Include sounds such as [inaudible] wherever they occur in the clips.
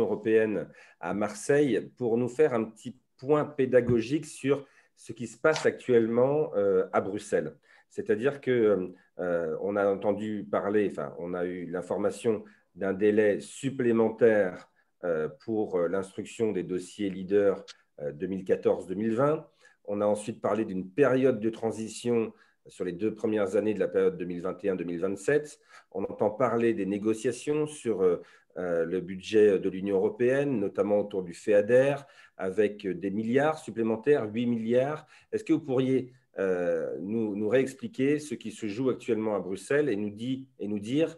européenne à Marseille pour nous faire un petit point pédagogique sur ce qui se passe actuellement euh, à Bruxelles. C'est-à-dire que euh, on a entendu parler, enfin, on a eu l'information d'un délai supplémentaire euh, pour l'instruction des dossiers leaders 2014-2020. On a ensuite parlé d'une période de transition sur les deux premières années de la période 2021-2027. On entend parler des négociations sur le budget de l'Union européenne, notamment autour du FEADER, avec des milliards supplémentaires, 8 milliards. Est-ce que vous pourriez euh, nous, réexpliquer ce qui se joue actuellement à Bruxelles et nous, dire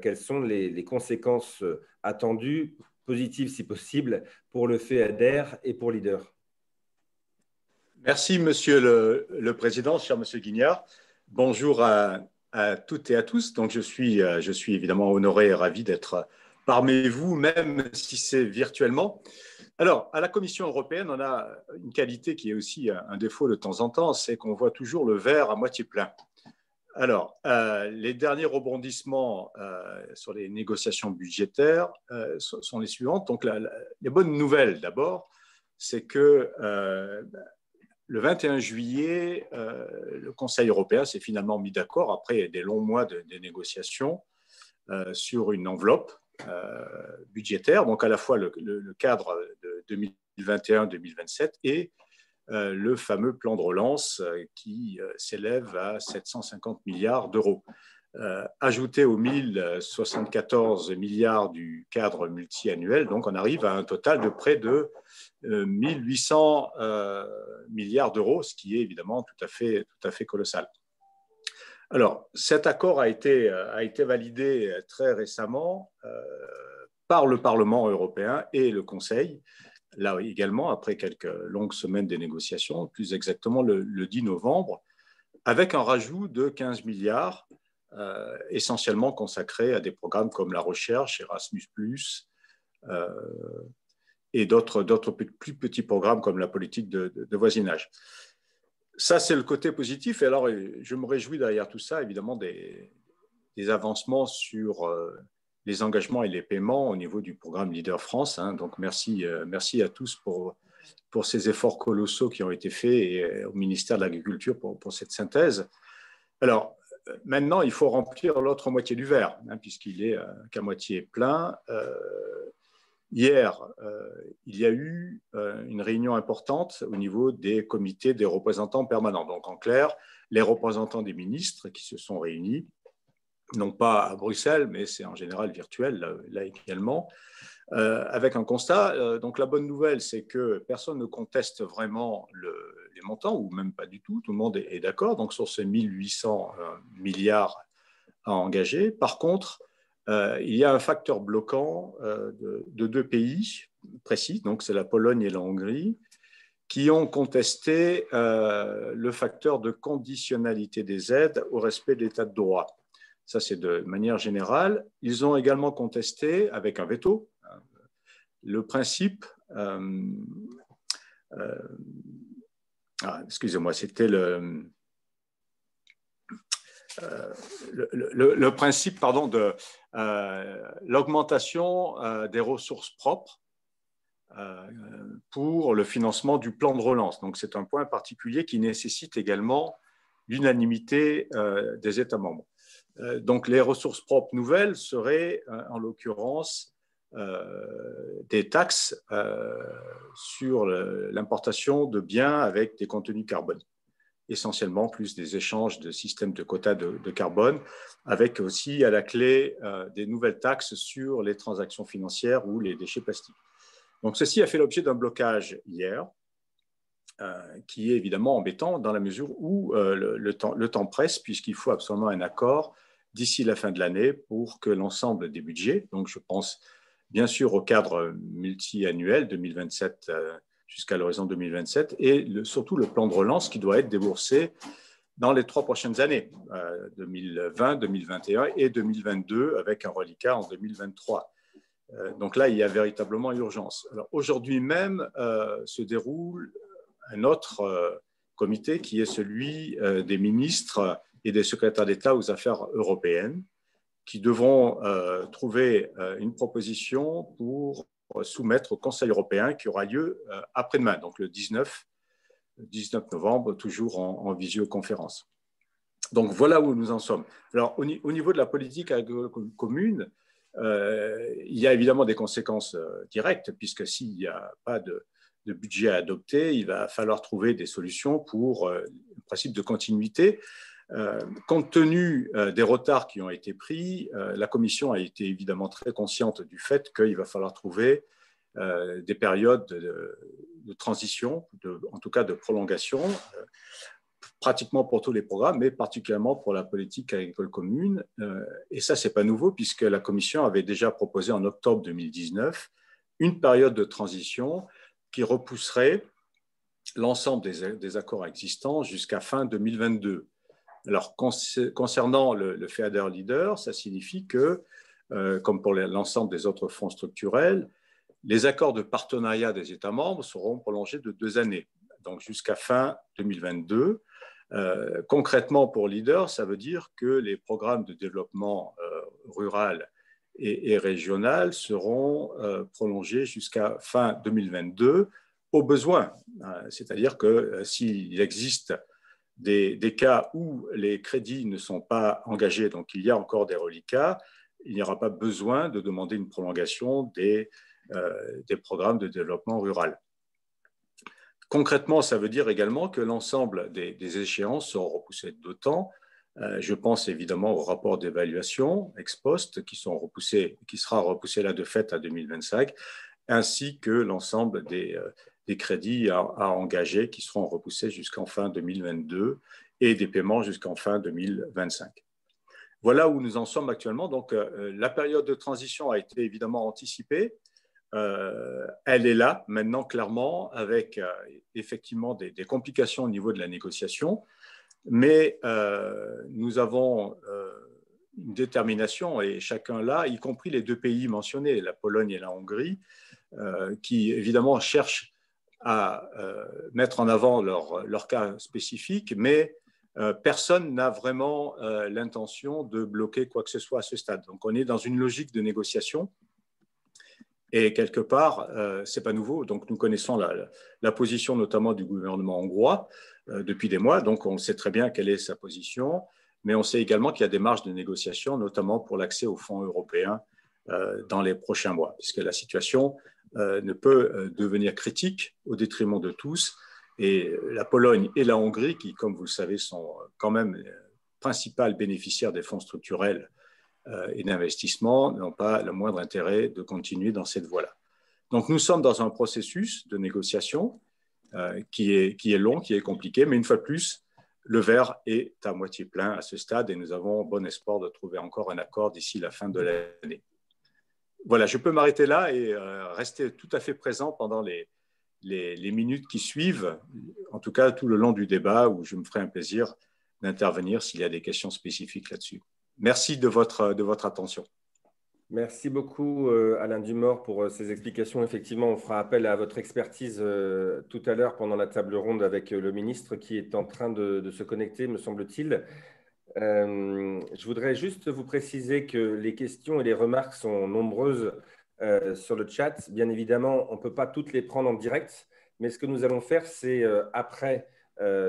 quelles sont les, conséquences attendues, positives si possible, pour le FEADER et pour LEADER? Merci, Monsieur le, Président, cher Monsieur Guignard. Bonjour à, toutes et à tous. Donc, je suis, euh, je suis évidemment honoré et ravi d'être parmi vous, même si c'est virtuellement. Alors, à la Commission européenne, on a une qualité qui est aussi un défaut de temps en temps, c'est qu'on voit toujours le verre à moitié plein. Alors, euh, les derniers rebondissements euh, sur les négociations budgétaires sont les suivantes. Donc, les bonnes nouvelles d'abord, c'est que le 21 juillet, euh, le Conseil européen s'est finalement mis d'accord, après des longs mois de, négociations, euh, sur une enveloppe euh, budgétaire, donc à la fois le, cadre de 2021-2027 et le fameux plan de relance qui s'élève à 750 milliards d'euros. ajouté aux 1074 milliards du cadre multiannuel, donc on arrive à un total de près de 1800 euh, euh, milliards d'euros, ce qui est évidemment tout à fait colossal. Alors, cet accord a été, euh, validé très récemment par le Parlement européen et le Conseil, là également, après quelques longues semaines de négociations, plus exactement le, 10 novembre, avec un rajout de 15 milliards, essentiellement consacrés à des programmes comme la recherche, Erasmus, et d'autres plus petits programmes comme la politique de, voisinage. Ça, c'est le côté positif. Et alors, je me réjouis derrière tout ça, évidemment, des, avancements sur euh, les engagements et les paiements au niveau du programme Leader France. Hein. Donc, merci, euh, merci à tous pour, pour ces efforts colossaux qui ont été faits et euh, au ministère de l'Agriculture pour, cette synthèse. Alors, maintenant, il faut remplir l'autre moitié du verre, hein, puisqu'il est qu'à moitié plein. Hier, euh, il y a eu euh, une réunion importante au niveau des comités des représentants permanents. Donc, en clair, les représentants des ministres qui se sont réunis, non pas à Bruxelles, mais c'est en général virtuel là, également, euh, avec un constat. donc, la bonne nouvelle, c'est que personne ne conteste vraiment les montants, ou même pas du tout. Tout le monde est, est d'accord. Donc, sur ces 1800 milliards à engager. Par contre, il y a un facteur bloquant euh, de, deux pays précis, donc c'est la Pologne et la Hongrie, qui ont contesté euh, le facteur de conditionnalité des aides au respect de l'état de droit. Ça, c'est de manière générale. Ils ont également contesté, avec un veto, le principe. Ah, excusez-moi, c'était le euh, le, principe pardon, de euh, l'augmentation euh, des ressources propres pour le financement du plan de relance. Donc c'est un point particulier qui nécessite également l'unanimité des États membres. donc les ressources propres nouvelles seraient en l'occurrence des taxes sur l'importation de biens avec des contenus carbone essentiellement plus des échanges de systèmes de quotas de, carbone, avec aussi à la clé euh, des nouvelles taxes sur les transactions financières ou les déchets plastiques. Donc ceci a fait l'objet d'un blocage hier, euh, qui est évidemment embêtant dans la mesure où euh, le, temps, le temps presse, puisqu'il faut absolument un accord d'ici la fin de l'année pour que l'ensemble des budgets, donc je pense bien sûr au cadre multi-annuel 2027 jusqu'à l'horizon 2027, et surtout le plan de relance qui doit être déboursé dans les trois prochaines années, 2020, euh, 2021 et 2022, avec un reliquat en 2023. Euh, donc là, il y a véritablement urgence. Aujourd'hui même euh, se déroule un autre comité qui est celui des ministres et des secrétaires d'État aux affaires européennes qui devront trouver une proposition pour soumettre au Conseil européen qui aura lieu après-demain, donc le 19, 19 novembre, toujours en, visioconférence. Donc voilà où nous en sommes. Alors au, niveau de la politique agricole commune, il y a évidemment des conséquences directes, puisque s'il n'y a pas de, budget à adopter, il va falloir trouver des solutions pour euh, le principe de continuité. Euh, compte tenu euh, des retards qui ont été pris, la Commission a été évidemment très consciente du fait qu'il va falloir trouver des périodes de, transition, en tout cas de prolongation, pratiquement pour tous les programmes, mais particulièrement pour la politique agricole commune. et ça, ce n'est pas nouveau, puisque la Commission avait déjà proposé en octobre 2019 une période de transition qui repousserait l'ensemble des, accords existants jusqu'à fin 2022. Alors, concernant le, FEADER Leader, ça signifie que, euh, comme pour l'ensemble des autres fonds structurels, les accords de partenariat des États membres seront prolongés de deux années, donc jusqu'à fin 2022. Euh, concrètement, pour Leader, ça veut dire que les programmes de développement euh, rural et, régionales seront euh, prolongées jusqu'à fin 2022 au besoin. C'est-à-dire que s'il existe des, cas où les crédits ne sont pas engagés, donc il y a encore des reliquats, il n'y aura pas besoin de demander une prolongation des, des programmes de développement rural. Concrètement, ça veut dire également que l'ensemble des, des, échéances seront repoussées d'autant euh, je pense évidemment au rapport d'évaluation ex post qui, sont repoussés, qui sera repoussé là de fait à 2025, ainsi que l'ensemble des, euh, crédits à, engager qui seront repoussés jusqu'en fin 2022 et des paiements jusqu'en fin 2025. Voilà où nous en sommes actuellement. Donc, euh, la période de transition a été évidemment anticipée. elle est là maintenant clairement avec effectivement des, complications au niveau de la négociation mais euh, nous avons euh, une détermination, et chacun là, y compris les deux pays mentionnés, la Pologne et la Hongrie, euh, qui évidemment cherchent à mettre en avant leur, leur, cas spécifique, mais personne n'a vraiment l'intention de bloquer quoi que ce soit à ce stade. Donc on est dans une logique de négociation. Et quelque part, ce n'est pas nouveau. Donc, nous connaissons la, la, position notamment du gouvernement hongrois, euh, depuis des mois, donc on sait très bien quelle est sa position, mais on sait également qu'il y a des marges de négociation, notamment pour l'accès aux fonds européens euh, dans les prochains mois, puisque la situation euh, ne peut devenir critique au détriment de tous. Et la Pologne et la Hongrie, qui, comme vous le savez, sont quand même les principales bénéficiaires des fonds structurels et d'investissement, n'ont pas le moindre intérêt de continuer dans cette voie-là. Donc nous sommes dans un processus de négociation euh, qui, est, qui est long, qui est compliqué, mais une fois de plus, le verre est à moitié plein à ce stade et nous avons bon espoir de trouver encore un accord d'ici la fin de l'année. Voilà, je peux m'arrêter là et euh, rester tout à fait présent pendant les, minutes qui suivent, en tout cas tout le long du débat où je me ferai un plaisir d'intervenir s'il y a des questions spécifiques là-dessus. Merci de votre, de votre attention. Merci beaucoup, euh, Alain Dumort, pour euh, ces explications. Effectivement, on fera appel à votre expertise tout à l'heure pendant la table ronde avec le ministre qui est en train de, se connecter, me semble-t-il. Je voudrais juste vous préciser que les questions et les remarques sont nombreuses sur le chat. Bien évidemment, on ne peut pas toutes les prendre en direct, mais ce que nous allons faire, c'est après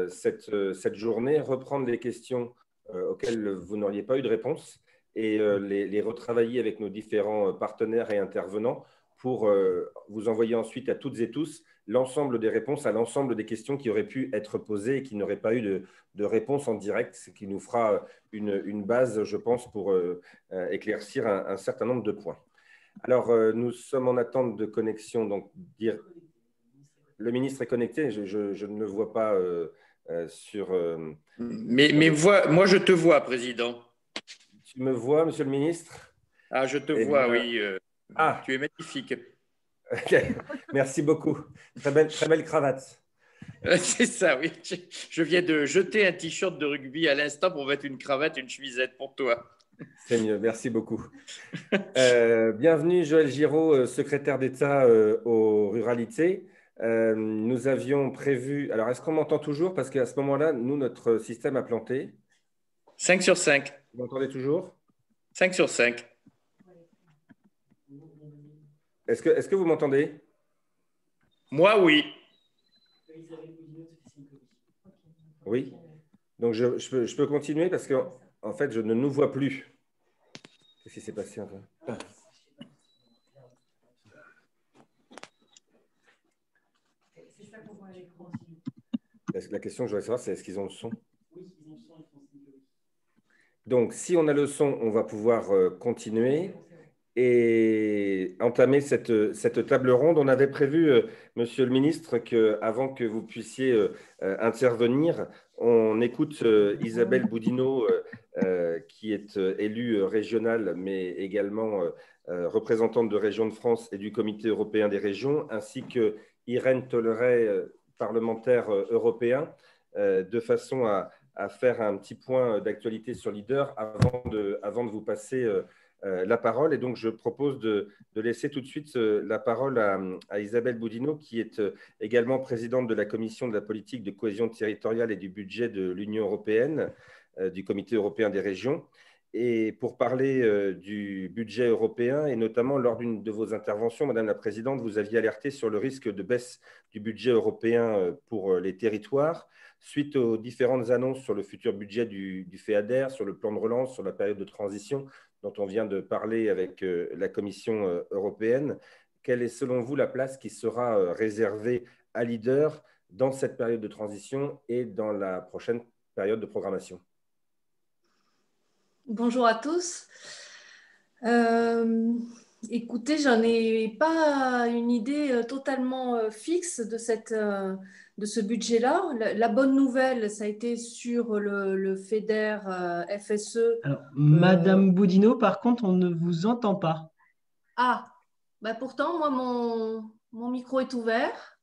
cette, cette, journée, reprendre les questions auxquelles vous n'auriez pas eu de réponse et euh, les, retravailler avec nos différents euh, partenaires et intervenants pour euh, vous envoyer ensuite à toutes et tous l'ensemble des réponses à l'ensemble des questions qui auraient pu être posées et qui n'auraient pas eu de, de, réponse en direct, ce qui nous fera une, base, je pense, pour éclaircir un, certain nombre de points. Alors, nous sommes en attente de connexion, donc dire le ministre est connecté, je, ne le vois pas sur. mais, mais moi, je te vois, Président. Tu me vois, monsieur le ministre? Ah, je te eh vois, oui. Euh, ah. Tu es magnifique. Merci beaucoup. Très belle, très belle cravate. [laughs] C'est ça, oui. Je viens de jeter un t-shirt de rugby à l'instant pour mettre une cravate, une chemisette pour toi. C'est mieux, merci beaucoup. Euh, bienvenue Joël Giraud, euh, secrétaire d'État aux ruralités. nous avions prévu. Alors, est-ce qu'on m'entend toujours? Parce qu'à ce moment-là, nous, notre système a planté. 5 sur 5. Vous m'entendez toujours? 5 sur 5. Est-ce que, est que vous m'entendez? Moi, oui. Oui. Donc, je, je, peux, continuer parce qu'en en fait, je ne nous vois plus. Qu'est-ce qui s'est passé enfin La question que je voudrais savoir, c'est est-ce qu'ils ont le son Oui, ils ont le son? Donc, si on a le son, on va pouvoir euh, continuer et entamer cette, cette, table ronde. On avait prévu, euh, Monsieur le Ministre, qu'avant que vous puissiez euh, intervenir, on écoute Isabelle Boudinot, qui est élue régionale, mais également représentante de Région de France et du Comité européen des régions, ainsi que Irène Tolleret, parlementaire européen, de façon à, à, faire un petit point d'actualité sur Leader avant de, avant de vous passer euh, la parole. Et donc, je propose de, laisser tout de suite euh, la parole à, Isabelle Boudinot, qui est euh, également présidente de la Commission de la politique de cohésion territoriale et du budget de l'Union européenne, du Comité européen des régions. Et pour parler du budget européen, et notamment lors d'une de vos interventions, Madame la Présidente, vous aviez alerté sur le risque de baisse du budget européen pour les territoires suite aux différentes annonces sur le futur budget du FEADER, sur le plan de relance, sur la période de transition, dont on vient de parler avec euh, la Commission euh, européenne. Quelle est selon vous la place qui sera euh, réservée à Leader dans cette période de transition et dans la prochaine période de programmation? Bonjour à tous. Écoutez, j'en ai pas une idée totalement fixe de cette de ce budget-là. La, bonne nouvelle, ça a été sur le, FEDER euh, FSE. Alors, Madame Boudinot, par contre, on ne vous entend pas. Ah, bah pourtant, moi, mon, mon micro est ouvert.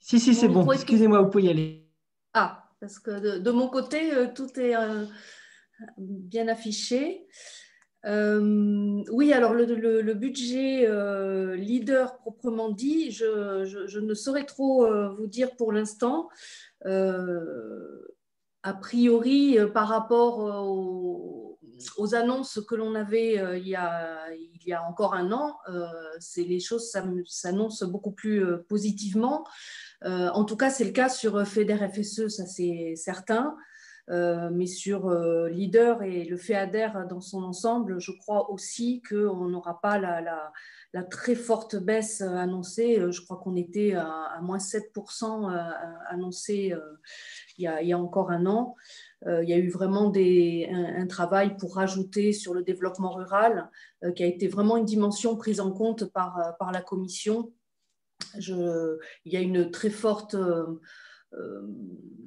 Si, si, c'est bon. Excusez-moi, vous pouvez y aller. Ah, parce que de, mon côté, euh, tout est euh, bien affiché. Euh, oui, alors le, budget euh, leader proprement dit, je, ne saurais trop euh, vous dire pour l'instant. a priori, par rapport aux, annonces que l'on avait il y, a, il, y a, encore un an, les choses s'annoncent beaucoup plus positivement. en tout cas, c'est le cas sur FEDER FSE, ça c'est certain. Euh, mais sur euh, Leader et le FEADER dans son ensemble, je crois aussi qu'on n'aura pas la, très forte baisse annoncée. Je crois qu'on était à, moins 7% euh, annoncé il y, a, encore un an. il y a eu vraiment un, travail pour rajouter sur le développement rural, qui a été vraiment une dimension prise en compte par, la Commission. Il y a une très forte euh,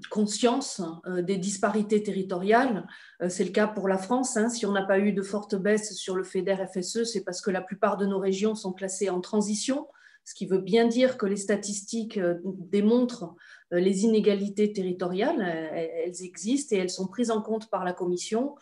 conscience euh, des disparités territoriales. Euh, c'est le cas pour la France. Hein. Si on n'a pas eu de forte baisse sur le FEDER FSE, c'est parce que la plupart de nos régions sont classées en transition, ce qui veut bien dire que les statistiques démontrent les inégalités territoriales. Elles existent et elles sont prises en compte par la Commission.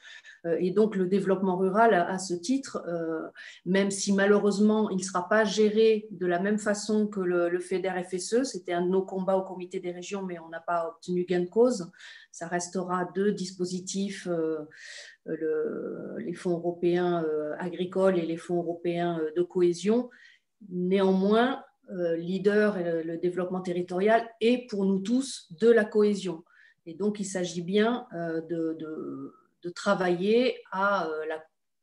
Euh, et donc le développement rural, à ce titre, euh, même si malheureusement il ne sera pas géré de la même façon que le, FEDER FSE, c'était un de nos combats au comité des régions, mais on n'a pas obtenu gain de cause. Ça restera deux dispositifs, euh, les fonds européens agricoles et les fonds européens de cohésion. Néanmoins, leader et le, développement territorial est pour nous tous de la cohésion. Et donc, il s'agit bien de, de travailler à euh,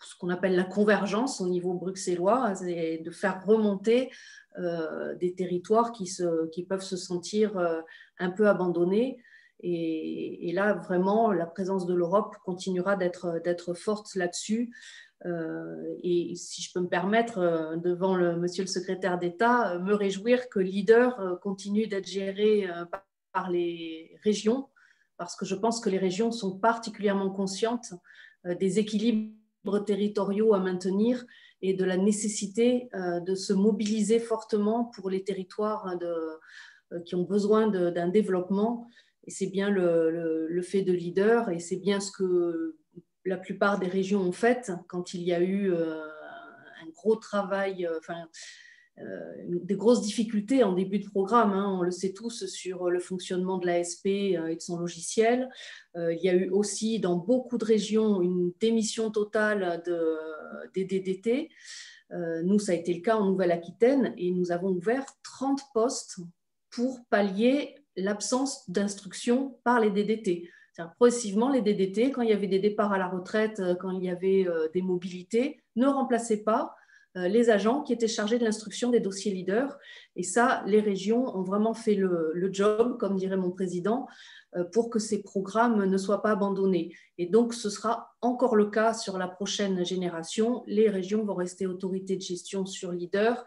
ce qu'on appelle la convergence au niveau bruxellois et de faire remonter euh, des territoires qui, se, qui, peuvent se sentir euh, un peu abandonnés. Et, là, vraiment, la présence de l'Europe continuera d'être forte là-dessus. Et si je peux me permettre, devant le monsieur le secrétaire d'État, me réjouir que Leader continue d'être géré par les régions parce que je pense que les régions sont particulièrement conscientes euh, des équilibres territoriaux à maintenir et de la nécessité euh, de se mobiliser fortement pour les territoires euh, qui ont besoin d'un développement. Et c'est bien le, fait de leader et c'est bien ce que la plupart des régions ont fait quand il y a eu un gros travail, enfin, des grosses difficultés en début de programme, hein, on le sait tous, sur le fonctionnement de l'ASP et de son logiciel. il y a eu aussi dans beaucoup de régions une démission totale de, des DDT. nous, ça a été le cas en Nouvelle-Aquitaine et nous avons ouvert 30 postes pour pallier l'absence d'instruction par les DDT. Progressivement, les DDT, quand il y avait des départs à la retraite, euh, quand il y avait euh, des mobilités, ne remplaçaient pas euh, les agents qui étaient chargés de l'instruction des dossiers leaders. Et ça, les régions ont vraiment fait le, job, comme dirait mon président, pour que ces programmes ne soient pas abandonnés. Et donc, ce sera encore le cas sur la prochaine génération. Les régions vont rester autorités de gestion sur leader.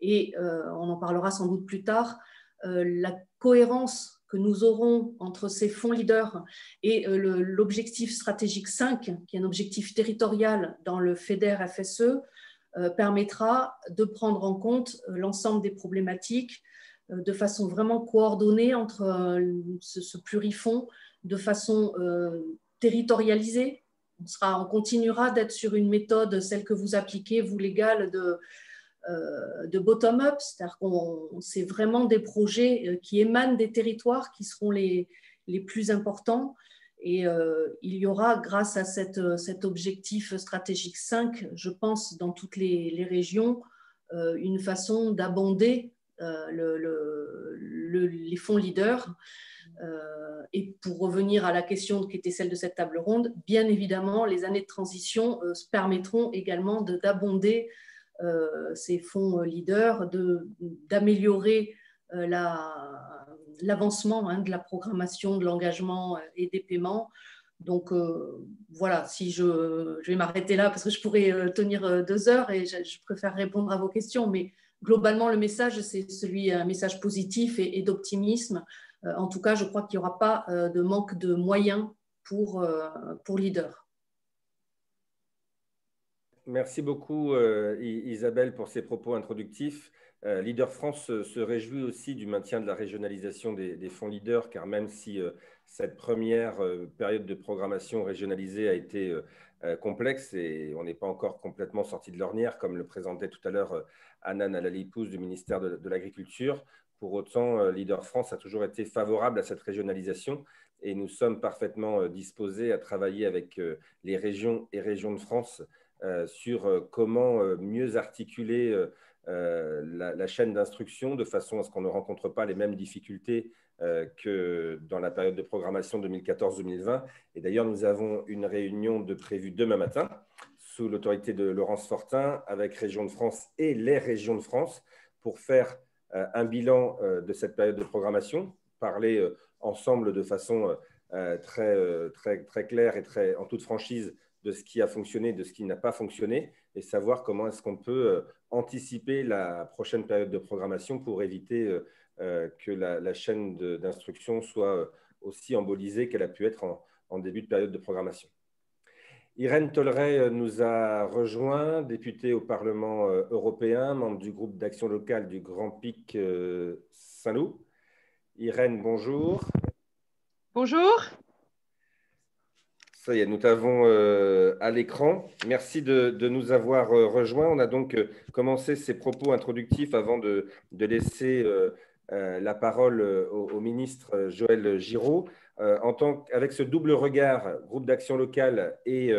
Et on en parlera sans doute plus tard. la cohérence que nous aurons entre ces fonds leaders et euh, l'objectif stratégique 5, qui est un objectif territorial dans le FEDER FSE, euh, permettra de prendre en compte euh, l'ensemble des problématiques de façon vraiment coordonnée entre ce, plurifond, de façon territorialisée. On, on continuera d'être sur une méthode, celle que vous appliquez, vous, légal, de, de bottom-up, c'est-à-dire qu'on c'est vraiment des projets euh, qui émanent des territoires qui seront les, les plus importants. Et euh, il y aura, grâce à cette, cet objectif stratégique 5, je pense, dans toutes les, régions, une façon d'abonder le, le, les fonds leaders. et pour revenir à la question qui était celle de cette table ronde, bien évidemment, les années de transition permettront également d'abonder euh, ces fonds leaders, d'améliorer euh, l'avancement hein, de la programmation, de l'engagement et des paiements. Donc euh, voilà, si je, je vais m'arrêter là parce que je pourrais tenir deux heures et je, préfère répondre à vos questions, mais globalement le message c'est celui un message positif et, d'optimisme. en tout cas, je crois qu'il n'y aura pas de manque de moyens pour, pour leader. Merci beaucoup euh, Isabelle pour ces propos introductifs. Euh, Leader France se réjouit aussi du maintien de la régionalisation des, fonds Leader, car même si euh, cette première période de programmation régionalisée a été complexe et on n'est pas encore complètement sorti de l'ornière, comme le présentait tout à l'heure Anan Alalipouz du ministère de, l'Agriculture, pour autant, Leader France a toujours été favorable à cette régionalisation et nous sommes parfaitement disposés à travailler avec les régions et régions de France sur euh, comment euh, mieux articuler la, chaîne d'instruction de façon à ce qu'on ne rencontre pas les mêmes difficultés que dans la période de programmation 2014-2020. Et d'ailleurs, nous avons une réunion de prévue demain matin sous l'autorité de Laurence Fortin avec Région de France et les régions de France pour faire un bilan de cette période de programmation, parler ensemble de façon très, très, très claire et très en toute franchise de ce qui a fonctionné, de ce qui n'a pas fonctionné, et savoir comment est-ce qu'on peut euh, anticiper la prochaine période de programmation pour éviter euh, euh, que la, chaîne d'instruction soit aussi embolisée qu'elle a pu être en, début de période de programmation. Irène Tolleret nous a rejoint, députée au Parlement européen, membre du groupe d'action locale du Grand Pic Saint-Loup. Irène, bonjour. Bonjour. Ça y est, nous t'avons euh, à l'écran. Merci de, nous avoir euh, rejoints. On a donc euh, commencé ces propos introductifs avant de, laisser la parole au, ministre Joël Giraud. en tant avec ce double regard, groupe d'action locale et,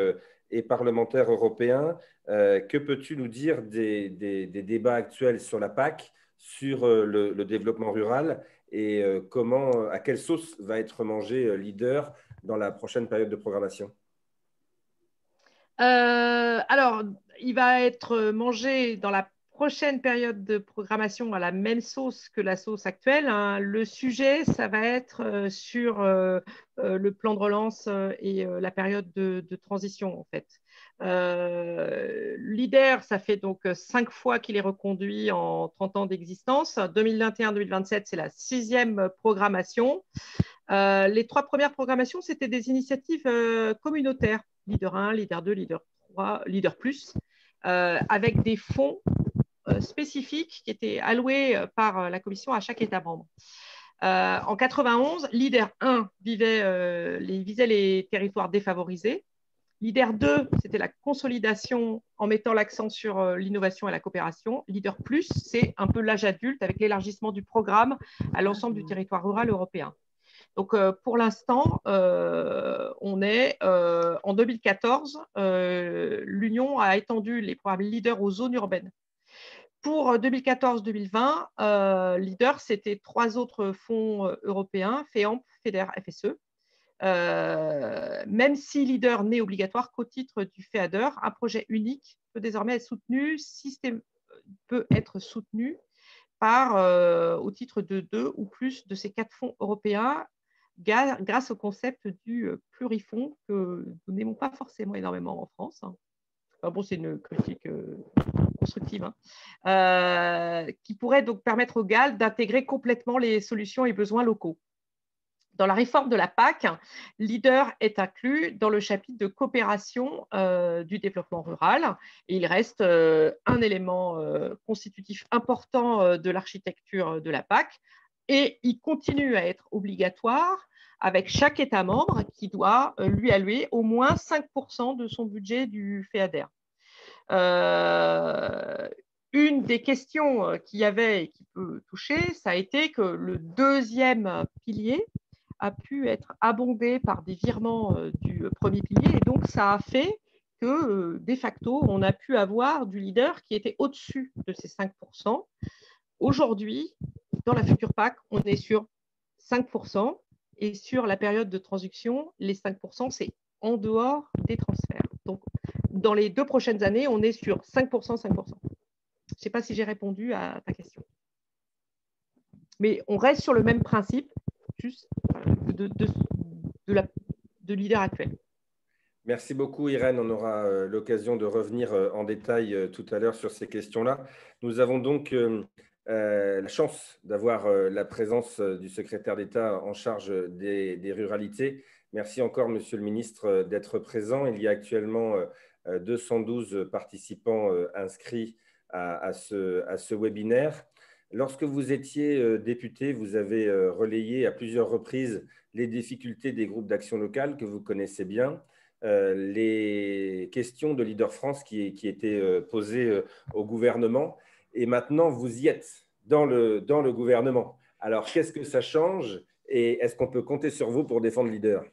parlementaire européen, que peux-tu nous dire des, débats actuels sur la PAC, sur le, le développement rural et comment, à quelle sauce va être mangé leader dans la prochaine période de programmation euh, Alors, il va être mangé dans la prochaine période de programmation à la même sauce que la sauce actuelle. Hein. Le sujet, ça va être euh, sur euh, le plan de relance et la période de, de, transition, en fait. Leader, ça fait donc cinq fois qu'il est reconduit en 30 ans d'existence. 2021-2027, c'est la sixième programmation. Euh, les trois premières programmations, c'était des initiatives euh, communautaires, Leader 1, Leader 2, Leader 3, Leader Plus, euh, avec des fonds spécifiques qui étaient alloués par la Commission à chaque État membre. en 91, Leader 1 vivait, les, visait les territoires défavorisés Leader 2, c'était la consolidation en mettant l'accent sur euh, l'innovation et la coopération. Leader Plus, c'est un peu l'âge adulte avec l'élargissement du programme à l'ensemble du territoire rural européen. Donc, euh, pour l'instant, euh, on est en 2014, l'Union a étendu les programmes Leader aux zones urbaines. Pour 2014-2020, Leader, c'était trois autres fonds européens, FEAMP, FEDER, FSE. Euh, même si leader n'est obligatoire qu'au titre du FEADER, un projet unique peut désormais être soutenu, système, peut être soutenu par, euh, au titre de deux ou plus de ces quatre fonds européens grâce au concept du euh, plurifonds que nous n'aimons pas forcément énormément en France. bon, c'est une critique constructive, hein. qui pourrait donc permettre au GAL d'intégrer complètement les solutions et besoins locaux. Dans la réforme de la PAC, leader est inclus dans le chapitre de coopération euh, du développement rural. il reste euh, un élément euh, constitutif important de l'architecture de la PAC et il continue à être obligatoire avec chaque État membre qui doit lui allouer au moins 5% de son budget du FEADER. une des questions qu'il y avait et qui peut toucher, ça a été que le deuxième pilier, a pu être abondé par des virements euh, du premier pilier. Et donc, ça a fait que, euh, de facto, on a pu avoir du leader qui était au-dessus de ces 5%. Aujourd'hui, dans la future PAC, on est sur 5%. Et sur la période de transition, les 5%, c'est en dehors des transferts. Donc, dans les deux prochaines années, on est sur 5%, 5%. Je ne sais pas si j'ai répondu à ta question. Mais on reste sur le même principe, de, de, actuel. Merci beaucoup, Irène. On aura euh, l'occasion de revenir euh, en détail euh, tout à l'heure sur ces questions-là. Nous avons donc la chance d'avoir la présence du secrétaire d'État en charge des, ruralités. Merci encore, Monsieur le ministre, d'être présent. Il y a actuellement 212 participants inscrits à ce webinaire. Lorsque vous étiez euh, député, vous avez euh, relayé à plusieurs reprises les difficultés des groupes d'action locale que vous connaissez bien, euh, les questions de Leader France qui, étaient posées au gouvernement. Et maintenant, vous y êtes dans le, dans le gouvernement. Alors, qu'est-ce que ça change et est-ce qu'on peut compter sur vous pour défendre Leader?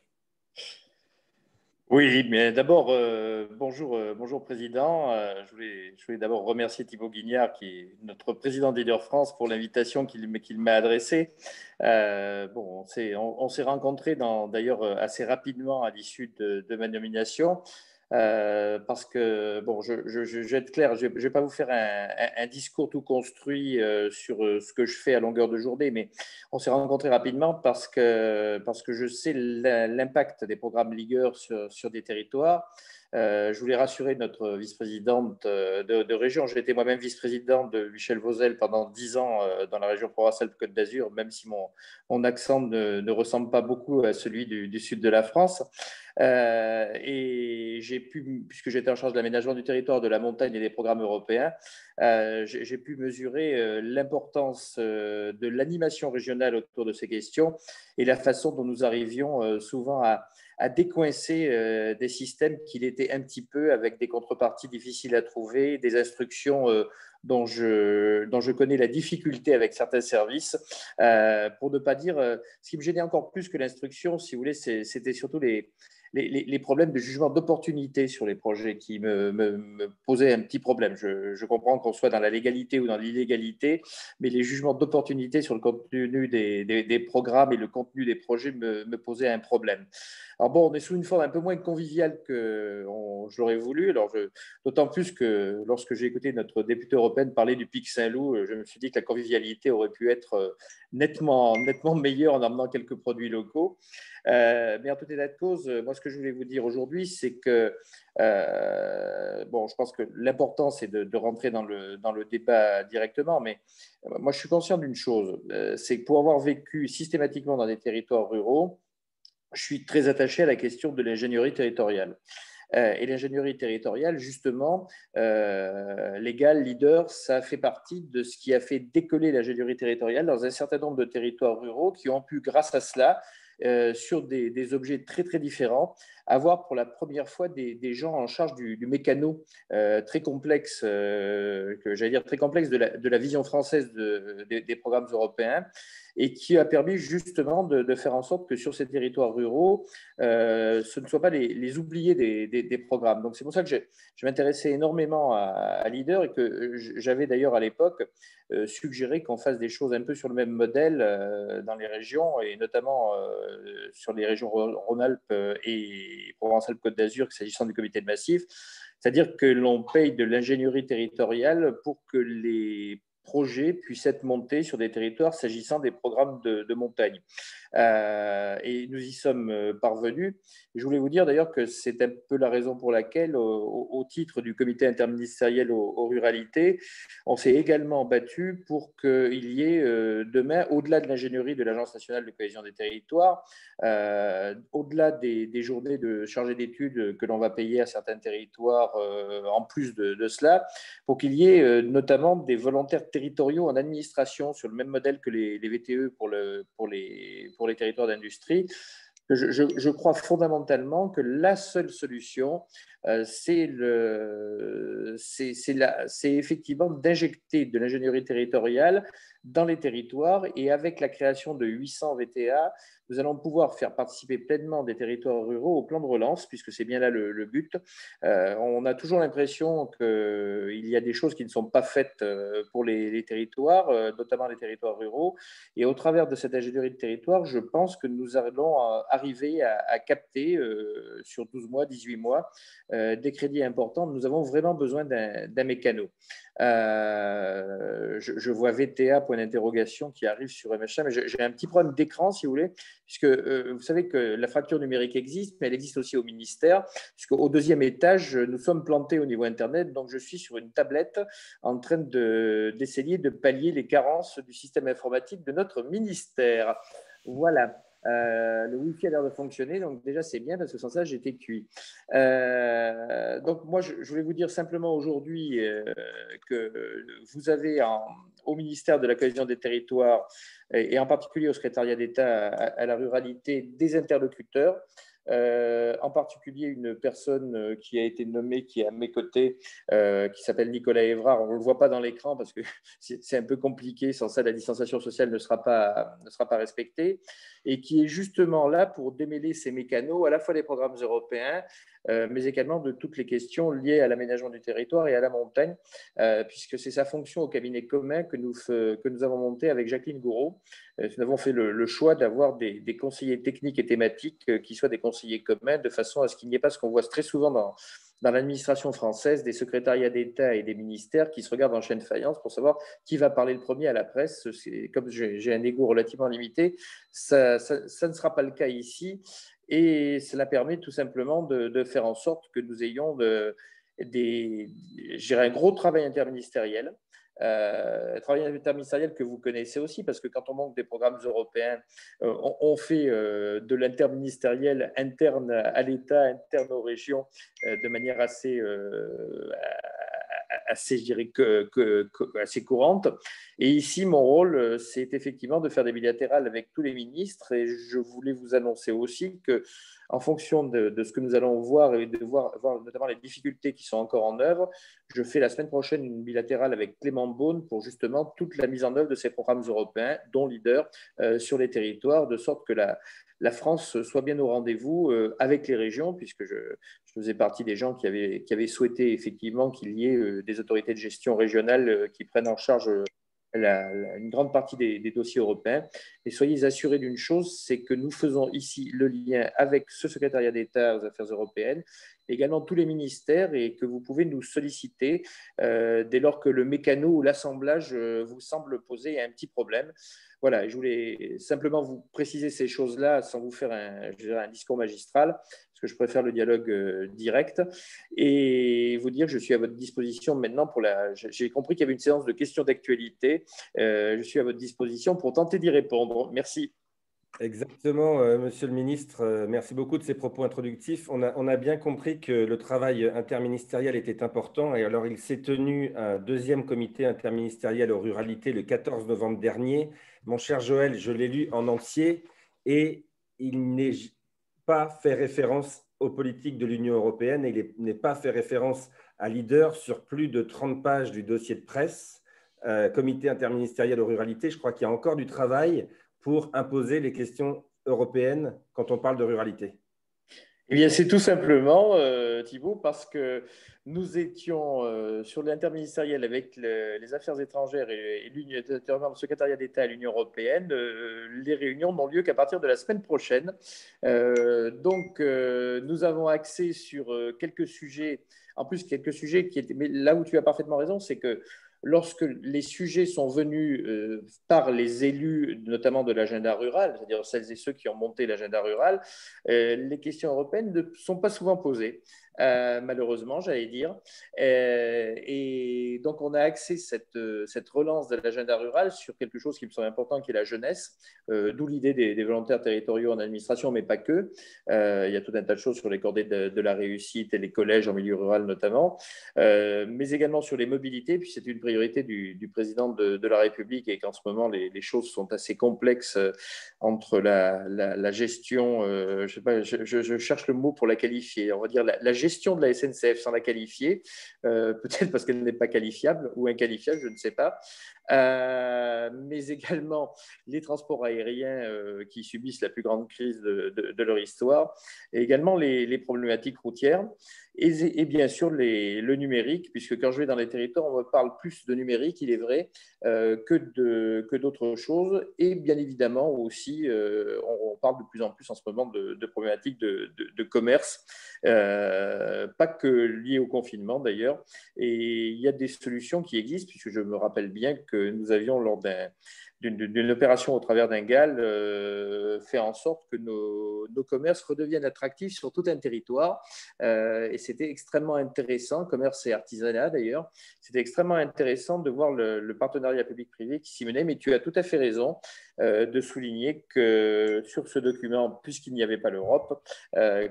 Oui, mais d'abord, euh, bonjour, euh, bonjour Président. Euh, je voulais, je voulais d'abord remercier Thibaut Guignard, qui est notre président d'Eader France, pour l'invitation qu'il m'a adressée. bon, on s'est on, rencontrés d'ailleurs assez rapidement à l'issue de, de, ma nomination. Euh, parce que, bon, je, vais être clair, je ne vais pas vous faire un, discours tout construit euh, sur euh, ce que je fais à longueur de journée, mais on s'est rencontrés rapidement parce que, parce que je sais l'impact des programmes Ligueur sur, sur des territoires. je voulais rassurer notre vice-présidente de, région. J'ai été moi-même vice-président de Michel Vauzel pendant dix ans dans la région Provence-Alpes-Côte d'Azur, même si mon, accent ne, ressemble pas beaucoup à celui du sud de la France. Euh, et j'ai pu, puisque j'étais en charge de l'aménagement du territoire, de la montagne et des programmes européens, euh, j'ai pu mesurer euh, l'importance de l'animation régionale autour de ces questions et la façon dont nous arrivions souvent à, à décoincer des systèmes qu'il était un petit peu avec des contreparties difficiles à trouver, des instructions dont je, dont je connais la difficulté avec certains services, pour ne pas dire, ce qui me gênait encore plus que l'instruction, si vous voulez, c'était surtout les, les, problèmes de jugement d'opportunité sur les projets qui me, posaient un petit problème. Je, comprends qu'on soit dans la légalité ou dans l'illégalité, mais les jugements d'opportunité sur le contenu des, programmes et le contenu des projets me, posaient un problème. Alors bon, on est sous une forme un peu moins conviviale que je l'aurais voulu. D'autant plus que lorsque j'ai écouté notre députée européenne parler du Pic Saint-Loup, je me suis dit que la convivialité aurait pu être euh, nettement, nettement meilleure en amenant quelques produits locaux. Euh, mais en tout état de cause, moi, ce que je voulais vous dire aujourd'hui, c'est que, euh, bon, je pense que l'important, c'est de, rentrer dans le, dans le débat directement, mais moi, je suis conscient d'une chose, c'est que pour avoir vécu systématiquement dans des territoires ruraux, je suis très attaché à la question de l'ingénierie territoriale. Euh, et l'ingénierie territoriale, justement, euh, légal, leader, ça fait partie de ce qui a fait décoller l'ingénierie territoriale dans un certain nombre de territoires ruraux qui ont pu, grâce à cela, euh, sur des, objets très très différents, avoir pour la première fois des, gens en charge du, mécano très complexe, que j'allais dire très complexe de la, vision française des programmes européens et qui a permis justement de, faire en sorte que sur ces territoires ruraux, euh, ce ne soient pas les, oubliés des, programmes. Donc c'est pour ça que je, m'intéressais énormément à, Leader et que j'avais d'ailleurs à l'époque euh, suggéré qu'on fasse des choses un peu sur le même modèle euh, dans les régions et notamment sur les régions Rhône-Alpes et Provence-Alpes-Côte d'Azur, s'agissant du comité de massif. C'est-à-dire que l'on paye de l'ingénierie territoriale pour que les projets puissent être montés sur des territoires s'agissant des programmes de, montagne. Euh, et nous y sommes euh, parvenus. Je voulais vous dire d'ailleurs que c'est un peu la raison pour laquelle, au, titre du comité interministériel aux, ruralités, on s'est également battu pour qu'il y ait euh, demain, au-delà de l'ingénierie de l'Agence nationale de cohésion des territoires, au-delà des, journées de chargés d'études que l'on va payer à certains territoires, en plus de, de cela, pour qu'il y ait notamment des volontaires territoriaux en administration sur le même modèle que les, VTE pour, le, pour, les, territoires d'industrie. Je, crois fondamentalement que la seule solution, c'est effectivement d'injecter de l'ingénierie territoriale dans les territoires et avec la création de 800 VTA, nous allons pouvoir faire participer pleinement des territoires ruraux au plan de relance, puisque c'est bien là le, but. Euh, on a toujours l'impression qu'il y a des choses qui ne sont pas faites euh, pour les, territoires, euh, notamment les territoires ruraux. Et au travers de cette ingénierie de territoire, je pense que nous allons arriver à, capter sur 12 mois, 18 mois, des crédits importants. Nous avons vraiment besoin d'un mécano. je, vois VTA, point d'interrogation, qui arrive sur MHA, mais j'ai un petit problème d'écran, si vous voulez puisque euh, vous savez que la fracture numérique existe, mais elle existe aussi au ministère, puisqu'au deuxième étage, nous sommes plantés au niveau Internet, donc je suis sur une tablette en train d'essayer de, pallier les carences du système informatique de notre ministère. Voilà. Euh, le Wi-Fi a l'air de fonctionner, donc déjà c'est bien parce que sans ça j'étais cuit. Euh, donc moi je, voulais vous dire simplement aujourd'hui que vous avez au ministère de la cohésion des territoires et en particulier au secrétariat d'État à, la ruralité, des interlocuteurs. Euh, en particulier une personne euh, qui a été nommée, qui est à mes côtés, euh, qui s'appelle Nicolas Évrard. On ne le voit pas dans l'écran parce que [laughs] c'est un peu compliqué, sans ça la distanciation sociale ne sera pas, ne sera pas respectée, et qui est justement là pour démêler ces mécanos, à la fois des programmes européens, mais également de toutes les questions liées à l'aménagement du territoire et à la montagne, euh, puisque c'est sa fonction au cabinet commun que nous, que nous avons monté avec Jacqueline Gouraud. Euh, nous avons fait le, choix d'avoir des, conseillers techniques et thématiques qui soient des conseillers communs, de façon à ce qu'il n'y ait pas ce qu'on voit très souvent dans, dans l'administration française des secrétariats d'État et des ministères qui se regardent en chaîne faïence pour savoir qui va parler le premier à la presse. Comme j'ai un égou relativement limité, ça, ça, ne sera pas le cas ici. Et cela permet tout simplement de, faire en sorte que nous ayons un gros travail interministériel. Euh, travail interministériel que vous connaissez aussi, parce que quand on manque des programmes européens, euh, on, fait euh, de l'interministériel interne à l'État, interne aux régions, euh, de manière assez, assez, je dirais, que, assez courante. Et ici, mon rôle, euh, c'est effectivement de faire des bilatérales avec tous les ministres. Et je voulais vous annoncer aussi que, en fonction de, ce que nous allons voir et de voir, voir, notamment les difficultés qui sont encore en œuvre, je fais la semaine prochaine une bilatérale avec Clément Beaune pour justement toute la mise en œuvre de ces programmes européens, dont leader euh, sur les territoires, de sorte que la, la France soit bien au rendez-vous euh, avec les régions, puisque je, faisais partie des gens qui avaient, qui avaient souhaité effectivement qu'il y ait des autorités de gestion régionales qui prennent en charge une grande partie des, dossiers européens. Et soyez assurés d'une chose, c'est que nous faisons ici le lien avec ce secrétariat d'État aux affaires européennes, également tous les ministères, et que vous pouvez nous solliciter euh, dès lors que le mécano ou l'assemblage euh, vous semble poser un petit problème. Voilà, je voulais simplement vous préciser ces choses-là sans vous faire un, discours magistral je préfère le dialogue euh, direct, et vous dire que je suis à votre disposition maintenant pour la. J'ai compris qu'il y avait une séance de questions d'actualité. Je suis à votre disposition pour tenter d'y répondre. Merci. Exactement, euh, Monsieur le Ministre. merci beaucoup de ces propos introductifs. On a, on a, bien compris que le travail interministériel était important. Et alors, il s'est tenu un deuxième comité interministériel aux ruralités le 14 novembre dernier. Mon cher Joël, je l'ai lu en entier et il n'est pas fait référence aux politiques de l'Union européenne et il n'est pas fait référence à leader sur plus de 30 pages du dossier de presse. Euh, comité interministériel aux ruralités, je crois qu'il y a encore du travail pour imposer les questions européennes quand on parle de ruralité. Eh bien, c'est tout simplement, euh, Thibault, parce que nous étions euh, sur l'interministériel avec les affaires étrangères et, le secrétariat d'État à l'Union européenne. Euh, les réunions n'ont lieu qu'à partir de la semaine prochaine. donc, nous avons axé sur quelques sujets, en plus quelques sujets qui étaient, mais là où tu as parfaitement raison, c'est que lorsque les sujets sont venus euh, par les élus, notamment de l'agenda rural, c'est-à-dire celles et ceux qui ont monté l'agenda rural, euh, les questions européennes ne sont pas souvent posées. Euh, malheureusement, j'allais dire. Euh, et donc, on a axé cette, cette relance de l'agenda rural sur quelque chose qui me semble important, qui est la jeunesse, euh, d'où l'idée des, volontaires territoriaux en administration, mais pas que. il y a tout un tas de choses sur les cordées de, la réussite et les collèges en milieu rural notamment, mais également sur les mobilités, puis c'est une priorité du, président de, la République et qu'en ce moment, les, choses sont assez complexes entre la, la, gestion, je, sais pas, je, cherche le mot pour la qualifier, on va dire la, la gestion de la SNCF sans la qualifier, euh, [laughs] peut-être parce qu'elle n'est pas qualifiable ou inqualifiable, je ne sais pas, euh, mais également les transports aériens euh, qui subissent la plus grande crise de, leur histoire, et également les, problématiques routières, et, bien sûr le numérique, puisque quand je vais dans les territoires, on me parle plus de numérique, il est vrai, que d'autres choses, et bien évidemment aussi, on, parle de plus en plus en ce moment de, problématiques de, de commerce euh, pas que lié au confinement d'ailleurs. Et il y a des solutions qui existent, puisque je me rappelle bien que nous avions lors d'un d'une opération au travers d'un GAL euh, fait en sorte que nos, commerces redeviennent attractifs sur tout un territoire. Euh, et c'était extrêmement intéressant, commerce et artisanat d'ailleurs, c'était extrêmement intéressant de voir le, partenariat public-privé qui s'y menait. Mais tu as tout à fait raison euh, de souligner que sur ce document, puisqu'il n'y avait pas l'Europe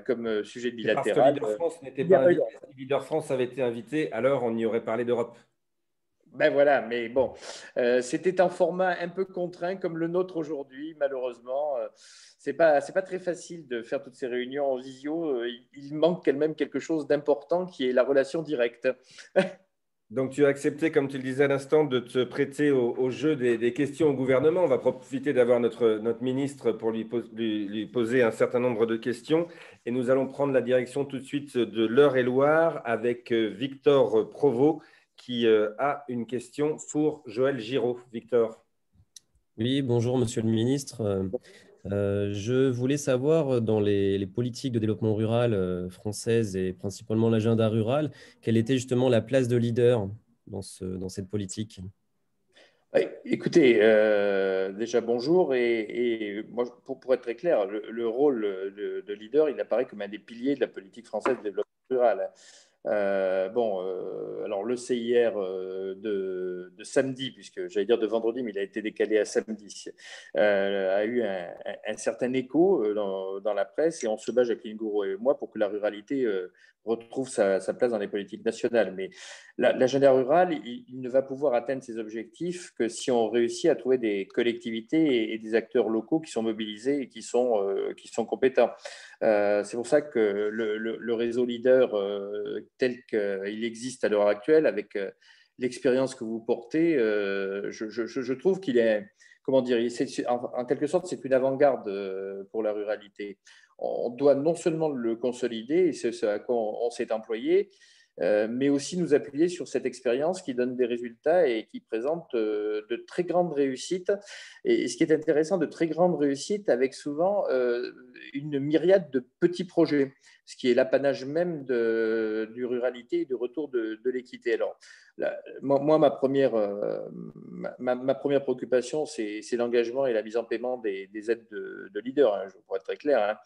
comme sujet bilatéral. Parce que Leader France n'était pas Leader France avait été invité, alors on y aurait parlé d'Europe. Ben voilà, mais bon, euh, c'était un format un peu contraint comme le nôtre aujourd'hui, malheureusement. Euh, c'est pas pas très facile de faire toutes ces réunions en visio. Euh, il, manque quand même quelque chose d'important qui est la relation directe. [laughs] Donc tu as accepté, comme tu le disais à l'instant, de te prêter au, jeu des, questions au gouvernement. On va profiter d'avoir notre, notre ministre pour lui, lui, poser un certain nombre de questions. Et nous allons prendre la direction tout de suite de l'Eure-et-Loire avec Victor Provost qui euh, a une question pour Joël Giraud. Victor. Oui, bonjour Monsieur le Ministre. Euh, je voulais savoir dans les, politiques de développement rural euh, françaises et principalement l'agenda rural, quelle était justement la place de leader dans, ce, dans cette politique? Écoutez, déjà bonjour et, moi, pour, pour, être très clair, le, rôle de, de, leader, il apparaît comme un des piliers de la politique française de développement rural. Euh, bon, euh, alors le CIR euh, de, samedi, puisque j'allais dire de vendredi, mais il a été décalé à samedi, a eu un, certain écho dans, la presse et on se bat, Jacqueline Gouraud et moi, pour que la ruralité retrouve sa, place dans les politiques nationales. Mais l'agenda rural, il, ne va pouvoir atteindre ses objectifs que si on réussit à trouver des collectivités et, des acteurs locaux qui sont mobilisés et qui sont, qui sont compétents. C'est pour ça que le, réseau leader tel qu'il existe à l'heure actuelle, avec l'expérience que vous portez, je, je, trouve qu'il est, comment dire, en, quelque sorte, c'est une avant-garde pour la ruralité on doit non seulement le consolider, et c'est ce à quoi on, s'est employé, euh, mais aussi nous appuyer sur cette expérience qui donne des résultats et qui présente euh, de très grandes réussites. Et, ce qui est intéressant, de très grandes réussites avec souvent euh, une myriade de petits projets, ce qui est l'apanage même de, du ruralité et du retour de, l'équité. Alors, moi, ma, première, ma, première préoccupation, c'est l'engagement et la mise en paiement des, aides de, de leaders, hein, pour être très clair. Hein.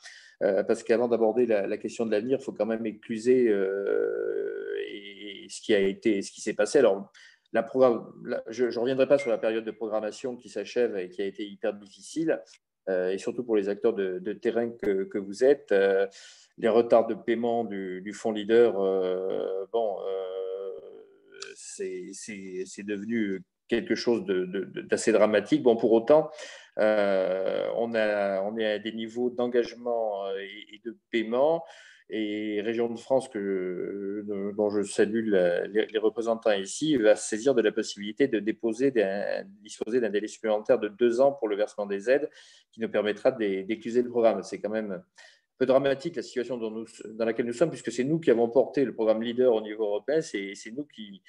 Euh, parce qu'avant d'aborder la, question de l'avenir, il faut quand même écluser euh, ce qui qui s'est passé. Alors, la je ne reviendrai pas sur la période de programmation qui s'achève et qui a été hyper difficile, euh, et surtout pour les acteurs de, terrain que, vous êtes. les retards de paiement du, fonds leader, bon, c'est devenu quelque chose d'assez dramatique. Bon, pour autant, euh, on, a, on est à des niveaux d'engagement euh, et, de paiement et Région de France, que, dont je salue les, représentants ici, va saisir de la possibilité de déposer, disposer d'un délai supplémentaire de deux ans pour le versement des aides, qui nous permettra d'écluser le programme. C'est quand même peu dramatique la situation dans, laquelle nous sommes, puisque c'est nous qui avons porté le programme leader au niveau européen, c'est nous qui,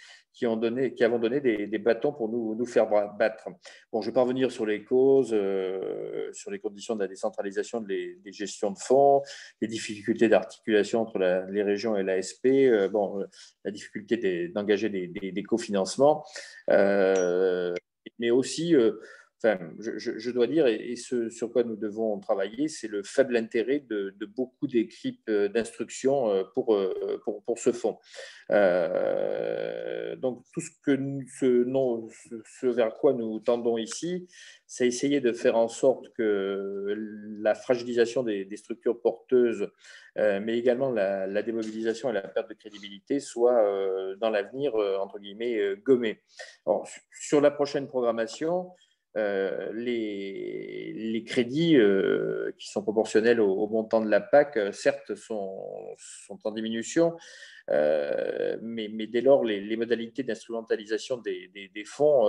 avons donné des, bâtons pour nous, faire battre. Bon, je vais pas revenir sur les causes, euh, sur les conditions de la décentralisation des gestions de fonds, les difficultés d'articulation entre les régions et l'ASP, euh, bon, la difficulté d'engager des, cofinancements, euh, mais aussi enfin, je, dois dire, et, ce sur quoi nous devons travailler, c'est le faible intérêt de, beaucoup d'équipes euh, d'instruction euh, pour, euh, pour, pour, ce fonds. donc, tout ce, que ce, vers quoi nous tendons ici, c'est essayer de faire en sorte que la fragilisation des, structures porteuses, mais également la, démobilisation et la perte de crédibilité soient dans l'avenir, entre guillemets, gommées. sur la prochaine programmation, euh, les, les, crédits euh, qui sont proportionnels au, montant de la PAC, euh, certes, sont, sont en diminution, mais, mais, dès lors, les, modalités d'instrumentalisation des, fonds,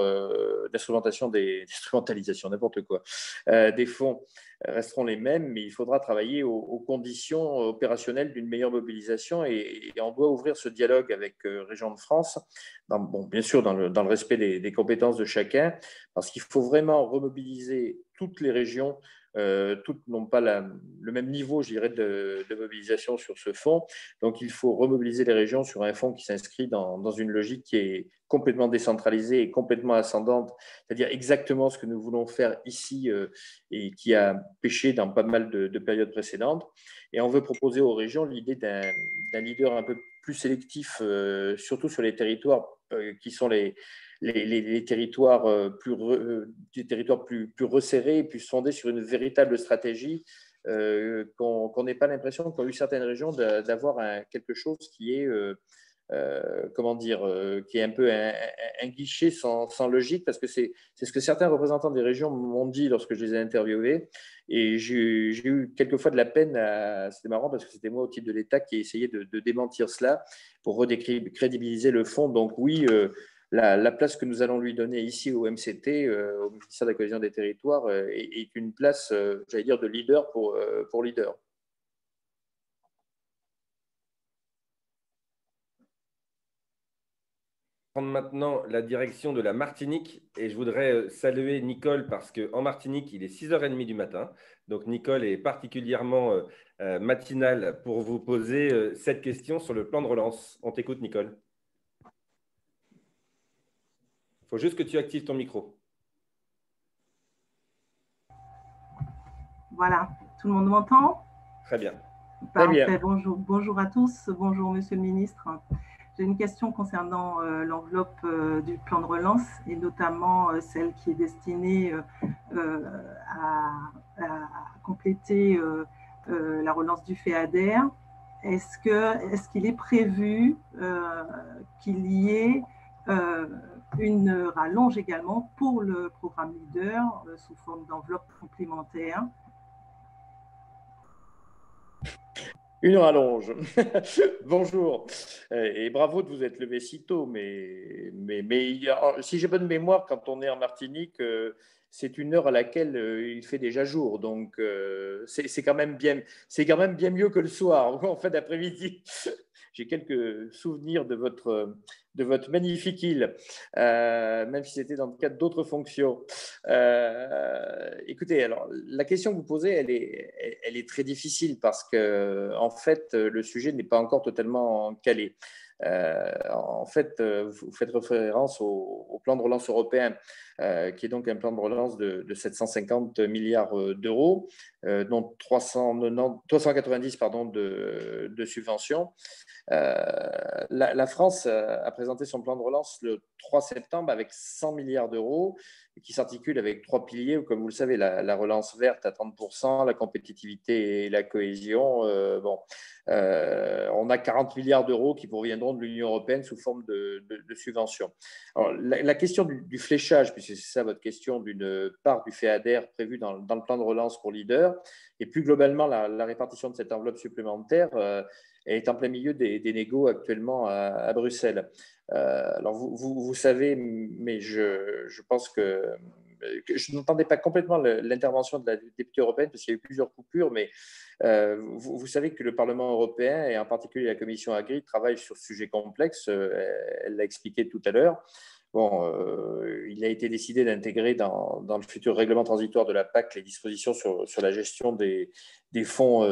d'instrumentation des, [laughs] n'importe quoi, des fonds resteront les mêmes, mais il faudra travailler aux, conditions opérationnelles d'une meilleure mobilisation et, on doit ouvrir ce dialogue avec euh, Région de France, bien sûr dans le respect des, compétences de chacun, parce qu'il faut vraiment remobiliser toutes les régions euh, toutes n'ont pas le même niveau, je dirais, de, mobilisation sur ce fonds. Donc, il faut remobiliser les régions sur un fonds qui s'inscrit dans, une logique qui est complètement décentralisée et complètement ascendante, c'est-à-dire exactement ce que nous voulons faire ici euh, et qui a pêché dans pas mal de, périodes précédentes. Et on veut proposer aux régions l'idée d'un leader un peu plus sélectif, euh, surtout sur les territoires qui sont les, les, territoires, euh, plus, euh, des plus, plus resserrés, sur une véritable stratégie, euh, qu'on n'ait pas l'impression qu'ont eu certaines régions d'avoir quelque chose qui est, comment dire, qui est un peu un, guichet sans, logique, parce que c'est ce que certains représentants des régions m'ont dit lorsque je les ai interviewés. Et j'ai eu quelquefois de la peine, c'était marrant parce que c'était moi au titre de l'État qui ai essayé de, de, démentir cela pour redécrédibiliser le fond. Donc oui, la, place que nous allons lui donner ici au MCT, euh, au ministère de la Cohésion des Territoires, euh, est, une place, euh, j'allais dire, de leader pour, pour leader. prendre maintenant la direction de la Martinique et je voudrais saluer Nicole parce qu'en Martinique, il est 6h30 du matin. Donc Nicole est particulièrement matinale pour vous poser cette question sur le plan de relance. On t'écoute Nicole. Faut juste que tu actives ton micro. Voilà, tout le monde m'entend? Très bien. Parfait. Bonjour, bonjour à tous. Bonjour, monsieur le ministre. J'ai une question concernant euh, l'enveloppe euh, du plan de relance et notamment euh, celle qui est destinée à, compléter la relance du FEADER. Est-ce qu'il est, est, prévu qu'il y ait une rallonge également pour le programme Leader euh, sous forme d'enveloppe complémentaire. Une rallonge. [laughs] Bonjour. Et bravo de vous être levé si tôt. Mais, mais, mais si j'ai bonne mémoire, quand on est en Martinique, euh, c'est une heure à laquelle euh, il fait déjà jour. Donc, c'est quand, même bien, quand même bien mieux que le soir, [laughs] en fin d'après-midi j'ai quelques souvenirs de votre, de votre magnifique île, euh, même si c'était dans le cadre d'autres fonctions. Euh, écoutez, alors la question que vous posez, elle est, elle est très difficile parce que en fait, le sujet n'est pas encore totalement calé. Euh, en fait, vous faites référence au, plan de relance européen, qui est donc un plan de relance de, 750 milliards d'euros, dont 390, 390 pardon, de, subventions. Euh, la, France euh, a présenté son plan de relance le 3 septembre avec 100 milliards d'euros qui s'articule avec trois piliers, comme vous le savez, la, relance verte à 30%, la compétitivité et la cohésion. Euh, bon, on a 40 milliards d'euros qui proviendront de l'Union européenne sous forme de, subventions. la, question du, fléchage, puisque c'est ça votre question, d'une part du FEADER prévu dans, le plan de relance pour Leader. Et plus globalement, la, répartition de cette enveloppe supplémentaire est en plein milieu des, des négos actuellement à, Bruxelles. alors, vous, vous, savez, mais je, je pense que je n'entendais pas complètement l'intervention de la députée européenne parce qu'il y a eu plusieurs coupures, mais euh, vous, savez que le Parlement européen et en particulier la commission Agri travaillent sur ce sujet complexe. Euh, elle l'a expliqué tout à l'heure. Bon, euh, il a été décidé d'intégrer dans, le futur règlement transitoire de la PAC les dispositions sur, la gestion des, fonds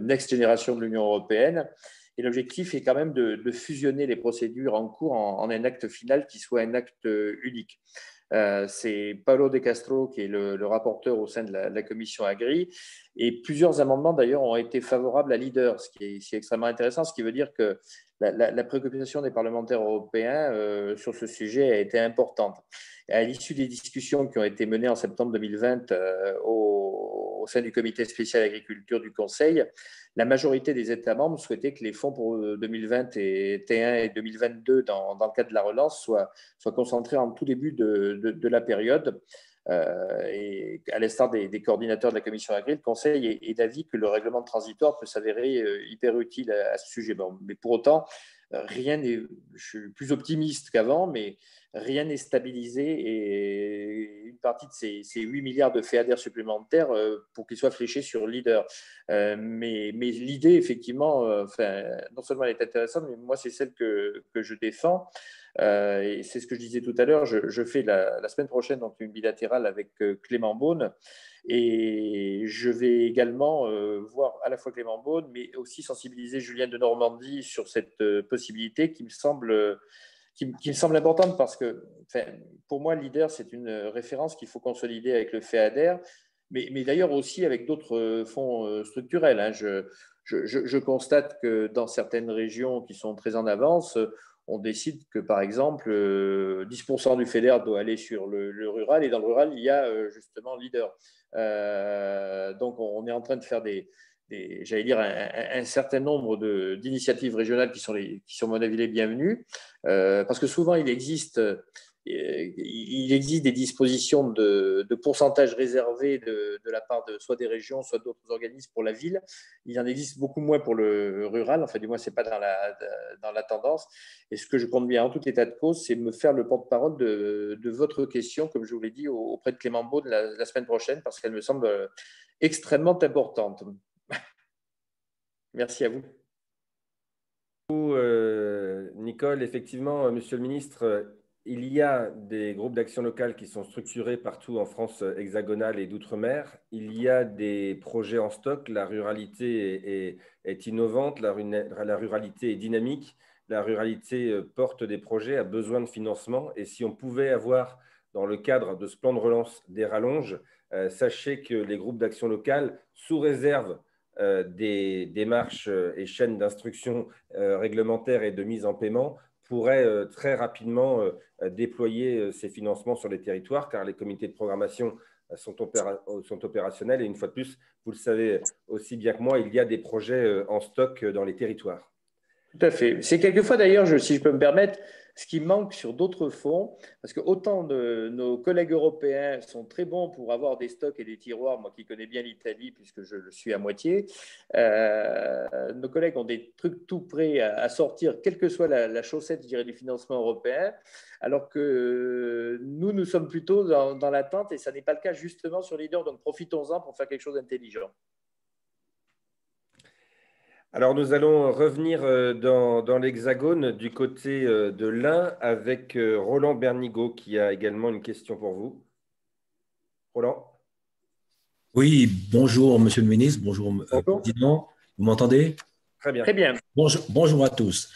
Next Generation de l'Union européenne. Et l'objectif est quand même de, fusionner les procédures en cours en, un acte final qui soit un acte unique. Euh, c'est Paolo De Castro qui est le, rapporteur au sein de la, commission Agri. Et plusieurs amendements, d'ailleurs, ont été favorables à Leader, ce qui est, extrêmement intéressant, ce qui veut dire que la, préoccupation des parlementaires européens euh, sur ce sujet a été importante. à l'issue des discussions qui ont été menées en septembre 2020 euh, au, au, sein du comité spécial agriculture du Conseil, la majorité des États membres souhaitaient que les fonds pour 2021 euh, et 2022, dans, dans le cadre de la relance, soient, concentrés en tout début de, la période. Euh, et à l'instar des, coordinateurs de la commission agricole, le Conseil est, d'avis que le règlement transitoire peut s'avérer euh, hyper utile à, ce sujet. Mais pour autant, rien n'est. Je suis plus optimiste qu'avant, mais rien n'est stabilisé et une partie de ces, 8 milliards de FEADER supplémentaires euh, pour qu'ils soient fléchés sur leader. Mais, l'idée, effectivement, non seulement elle est intéressante, mais moi, c'est celle que, je défends. Et c'est ce que je disais tout à l'heure. Je, fais la, semaine prochaine donc, une bilatérale avec Clément Beaune. Et je vais également voir à la fois Clément Beaune, mais aussi sensibiliser Julien de Normandie sur cette possibilité qui me semble qui, me semble importante parce que, pour moi, leader, c'est une référence qu'il faut consolider avec le FEADER, mais, d'ailleurs aussi avec d'autres fonds euh, structurels. Hein. Je, constate que dans certaines régions qui sont très en avance, on décide que, par exemple, 10% euh, du FEDER doit aller sur le, rural, et dans le rural, il y a euh, justement leader. donc, on est en train de faire des, j'allais dire, un, certain nombre d'initiatives régionales qui sont, qui sont, à mon avis, les bienvenues, euh, parce que souvent, il existe, euh, il existe des dispositions de, pourcentage réservé de, la part de soit des régions, soit d'autres organismes pour la ville. Il en existe beaucoup moins pour le rural, enfin, du moins, ce n'est pas dans la, dans la tendance. Et ce que je compte bien en tout état de cause, c'est me faire le porte-parole de, de, votre question, comme je vous l'ai dit, auprès de Clément Baud la, semaine prochaine, parce qu'elle me semble extrêmement importante. Merci à vous. Euh, Nicole, effectivement, euh, Monsieur le ministre, il y a des groupes d'action locale qui sont structurés partout en France hexagonale et d'outre-mer. Il y a des projets en stock. La ruralité est, innovante, la, ruralité est dynamique. La ruralité porte des projets, a besoin de financement. Et si on pouvait avoir, dans le cadre de ce plan de relance, des rallonges, sachez que les groupes d'action locale, sous réserve euh, des démarches euh, et chaînes d'instruction euh, réglementaires et de mise en paiement pourraient très rapidement déployer ces financements sur les territoires, car les comités de programmation sont, sont, opérationnels. Et une fois de plus, vous le savez aussi bien que moi, il y a des projets en stock dans les territoires. Tout à fait. C'est quelquefois d'ailleurs, si je peux me permettre, ce qui manque sur d'autres fonds, parce que autant de nos collègues européens sont très bons pour avoir des stocks et des tiroirs, moi qui connais bien l'Italie puisque je le suis à moitié, euh, nos collègues ont des trucs tout prêts à, sortir, quelle que soit la, chaussette, je dirais, du financement européen, alors que nous, nous sommes plutôt dans, dans l'attente et ça n'est pas le cas justement sur Leader, donc profitons-en pour faire quelque chose d'intelligent. Alors nous allons revenir euh, dans, l'Hexagone du côté euh, de l'Ain avec euh, Roland Bernigaud qui a également une question pour vous. Roland? Oui, bonjour Monsieur le ministre, bonjour, Président. Vous m'entendez? Très bien. Très bien. Bonjour, bonjour à tous.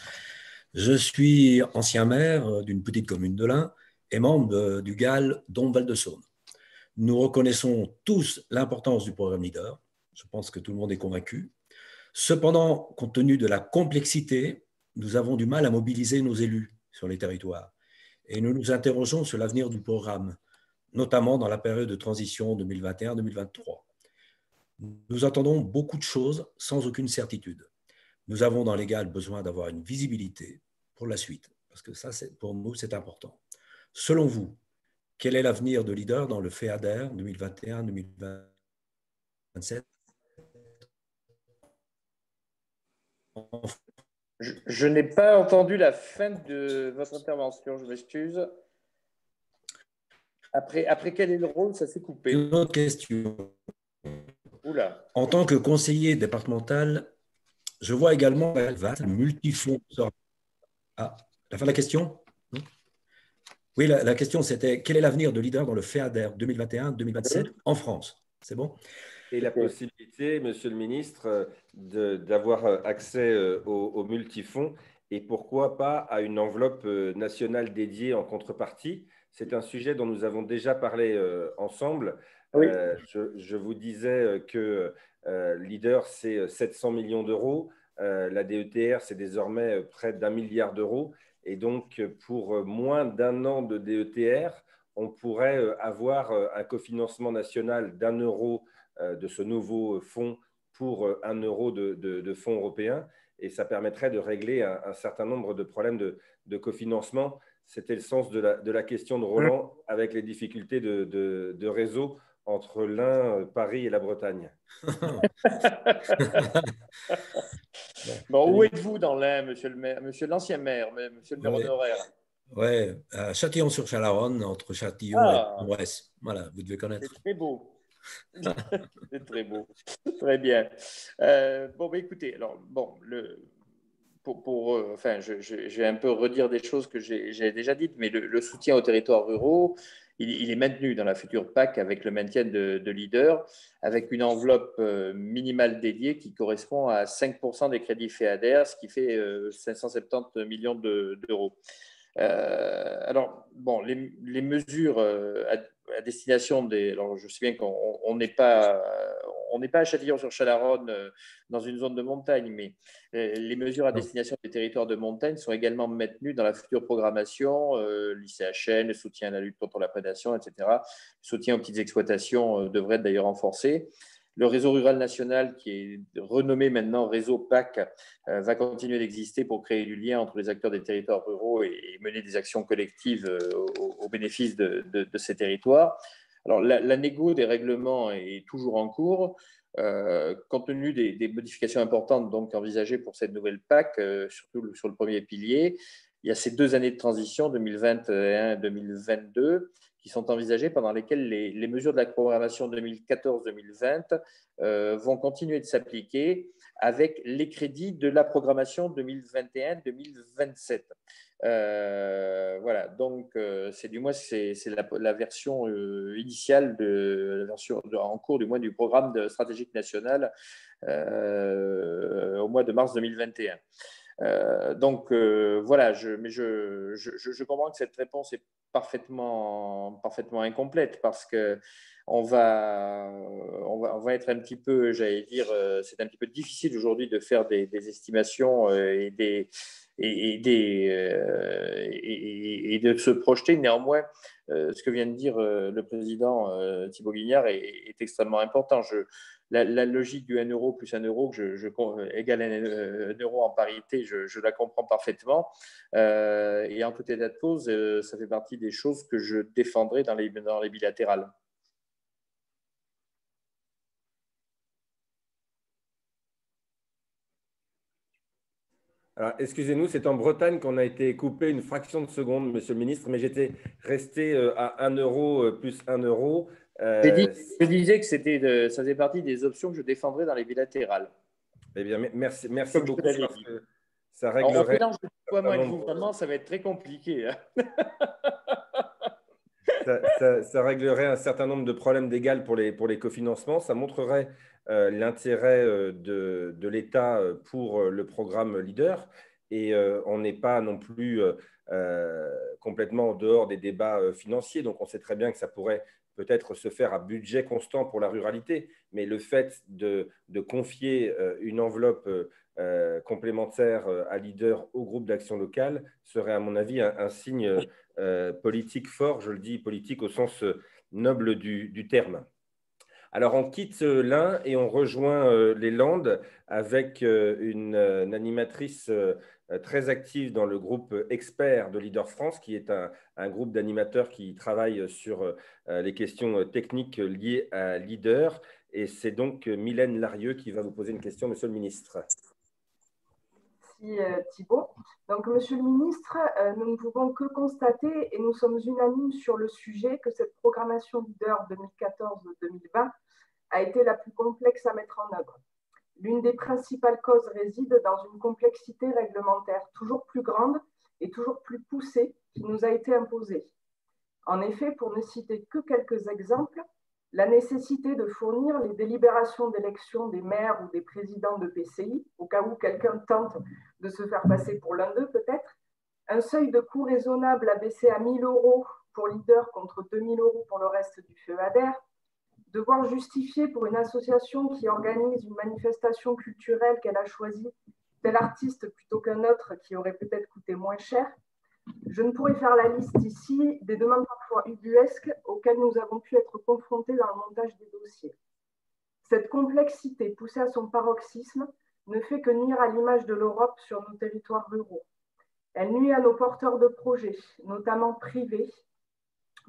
Je suis ancien maire d'une petite commune de l'Ain et membre du GAL Don Val-de-Saône. Nous reconnaissons tous l'importance du programme LEADER. Je pense que tout le monde est convaincu. Cependant, compte tenu de la complexité, nous avons du mal à mobiliser nos élus sur les territoires et nous nous interrogeons sur l'avenir du programme, notamment dans la période de transition 2021-2023. Nous attendons beaucoup de choses sans aucune certitude. Nous avons dans l'égal besoin d'avoir une visibilité pour la suite, parce que ça, pour nous, c'est important. Selon vous, quel est l'avenir de leader dans le FEADER 2021-2023 2027 Je, n'ai pas entendu la fin de votre intervention, je m'excuse. Après, après quel est le rôle? Ça s'est coupé. Une autre question. Oula. En tant que conseiller départemental, je vois également le multifond. Ah, la fin de la question? Oui, la, question c'était quel est l'avenir de leader dans le FEADER 2021-2027 en France? C'est bon? Et la possibilité, Monsieur le ministre, d'avoir accès euh, aux, multifonds et pourquoi pas à une enveloppe euh, nationale dédiée en contrepartie. C'est un sujet dont nous avons déjà parlé euh, ensemble. je, vous disais que Leader, c'est 700 millions d'euros. la DETR, c'est désormais près d'un milliard d'euros. Et donc, pour moins d'un an de DETR, on pourrait avoir un cofinancement national d'un euro euh, de ce nouveau fonds pour euh, un euro de, fonds européens et ça permettrait de régler un, certain nombre de problèmes de, cofinancement. C'était le sens de la, question de Roland avec les difficultés de, réseau entre l'Ain, Paris et la Bretagne. [laughs] bon, où êtes-vous dans l'Ain, monsieur, monsieur l'ancien maire, monsieur le maire honoraire? Oui, à Châtillon-sur-Chalaronne, entre Châtillon et ah. Brest. Voilà, vous devez connaître. C'est très beau. [laughs] c'est très beau. Très bien. Euh, bon, bah, écoutez, alors, bon, le, pour, euh, enfin, je, vais un peu redire des choses que j'ai déjà dites, mais le, soutien aux territoires ruraux, il, est maintenu dans la future PAC avec le maintien de, de avec une enveloppe euh, minimale dédiée qui correspond à 5% des crédits FEADER, ce qui fait 570 millions d'euros. alors, bon, les mesures à destination des. Alors, je sais bien qu'on n'est pas, on n'est pas à Châtillon-sur-Chalaronne euh, dans une zone de montagne, mais euh, les mesures à destination des territoires de montagne sont également maintenues dans la future programmation, euh, l'ICHN, le soutien à la lutte contre la prédation, etc. Le soutien aux petites exploitations devrait être d'ailleurs renforcé. Le réseau rural national, qui est renommé maintenant réseau PAC, euh, va continuer d'exister pour créer du lien entre les acteurs des territoires ruraux et, mener des actions collectives euh, au, bénéfice de, ces territoires. Alors, la, des règlements est toujours en cours. Euh, compte tenu des, modifications importantes donc envisagées pour cette nouvelle PAC, surtout sur le premier pilier, il y a ces deux années de transition, 2021-2022, qui sont envisagées, pendant lesquelles les, mesures de la programmation 2014-2020 euh, vont continuer de s'appliquer avec les crédits de la programmation 2021-2027. Euh, voilà, donc euh, c'est du moins la, version initiale de la version en cours du moins du programme stratégique national au mois de mars 2021. Euh, donc euh, voilà, je, mais je, comprends que cette réponse est parfaitement, incomplète parce que on va, être un petit peu, j'allais dire, euh, c'est un petit peu difficile aujourd'hui de faire des estimations et des, et, des, et, de se projeter. Néanmoins, ce que vient de dire le président Thibault Guignard est, extrêmement important. La, logique du 1 euro plus 1 euro, que je, égale 1, euro en parité, je, la comprends parfaitement. Euh, et en tout état de cause, euh, ça fait partie des choses que je défendrai dans les bilatérales. Excusez-nous, c'est en Bretagne qu'on a été coupé une fraction de seconde, monsieur le ministre, mais j'étais resté euh, à 1 euro plus 1 euro. Euh, je disais que c'était ça faisait partie des options que je défendrais dans les bilatérales. Eh bien, merci, merci beaucoup. ça réglerait. En ça va être très compliqué. Hein. [laughs] ça, réglerait un certain nombre de problèmes d'égal pour les, cofinancements. Ça montrerait euh, l'intérêt euh, de, l'État pour le programme LEADER. Et on n'est pas non plus complètement en dehors des débats financiers. Donc, on sait très bien que ça pourrait peut-être se faire à budget constant pour la ruralité, mais le fait de, confier euh, une enveloppe euh, euh, complémentaire à leader au groupe d'action locale serait, à mon avis, un, signe politique fort, je le dis politique au sens noble du, terme. Alors, on quitte l'Ain et on rejoint les Landes avec une, animatrice euh, très active dans le groupe expert de Leader France, qui est un, groupe d'animateurs qui travaille sur euh, les questions techniques liées à Leader. Et c'est donc Mylène Larieux qui va vous poser une question, Monsieur le ministre. Merci Thibault. Donc, Monsieur le ministre, nous ne pouvons que constater, et nous sommes unanimes sur le sujet, que cette programmation leader 2014-2020 a été la plus complexe à mettre en œuvre. L'une des principales causes réside dans une complexité réglementaire toujours plus grande et toujours plus poussée qui nous a été imposée. En effet, pour ne citer que quelques exemples, la nécessité de fournir les délibérations d'élection des maires ou des présidents de PCI, au cas où quelqu'un tente de se faire passer pour l'un d'eux peut-être, un seuil de coût raisonnable abaissé à 1000 euros pour leader contre 2000 euros pour le reste du FEADER, devoir justifier pour une association qui organise une manifestation culturelle qu'elle a choisi tel artiste plutôt qu'un autre qui aurait peut-être coûté moins cher. Je ne pourrais faire la liste ici des demandes parfois ubuesques auxquelles nous avons pu être confrontés dans le montage des dossiers. Cette complexité poussée à son paroxysme ne fait que nuire à l'image de l'Europe sur nos territoires ruraux. Elle nuit à nos porteurs de projets, notamment privés,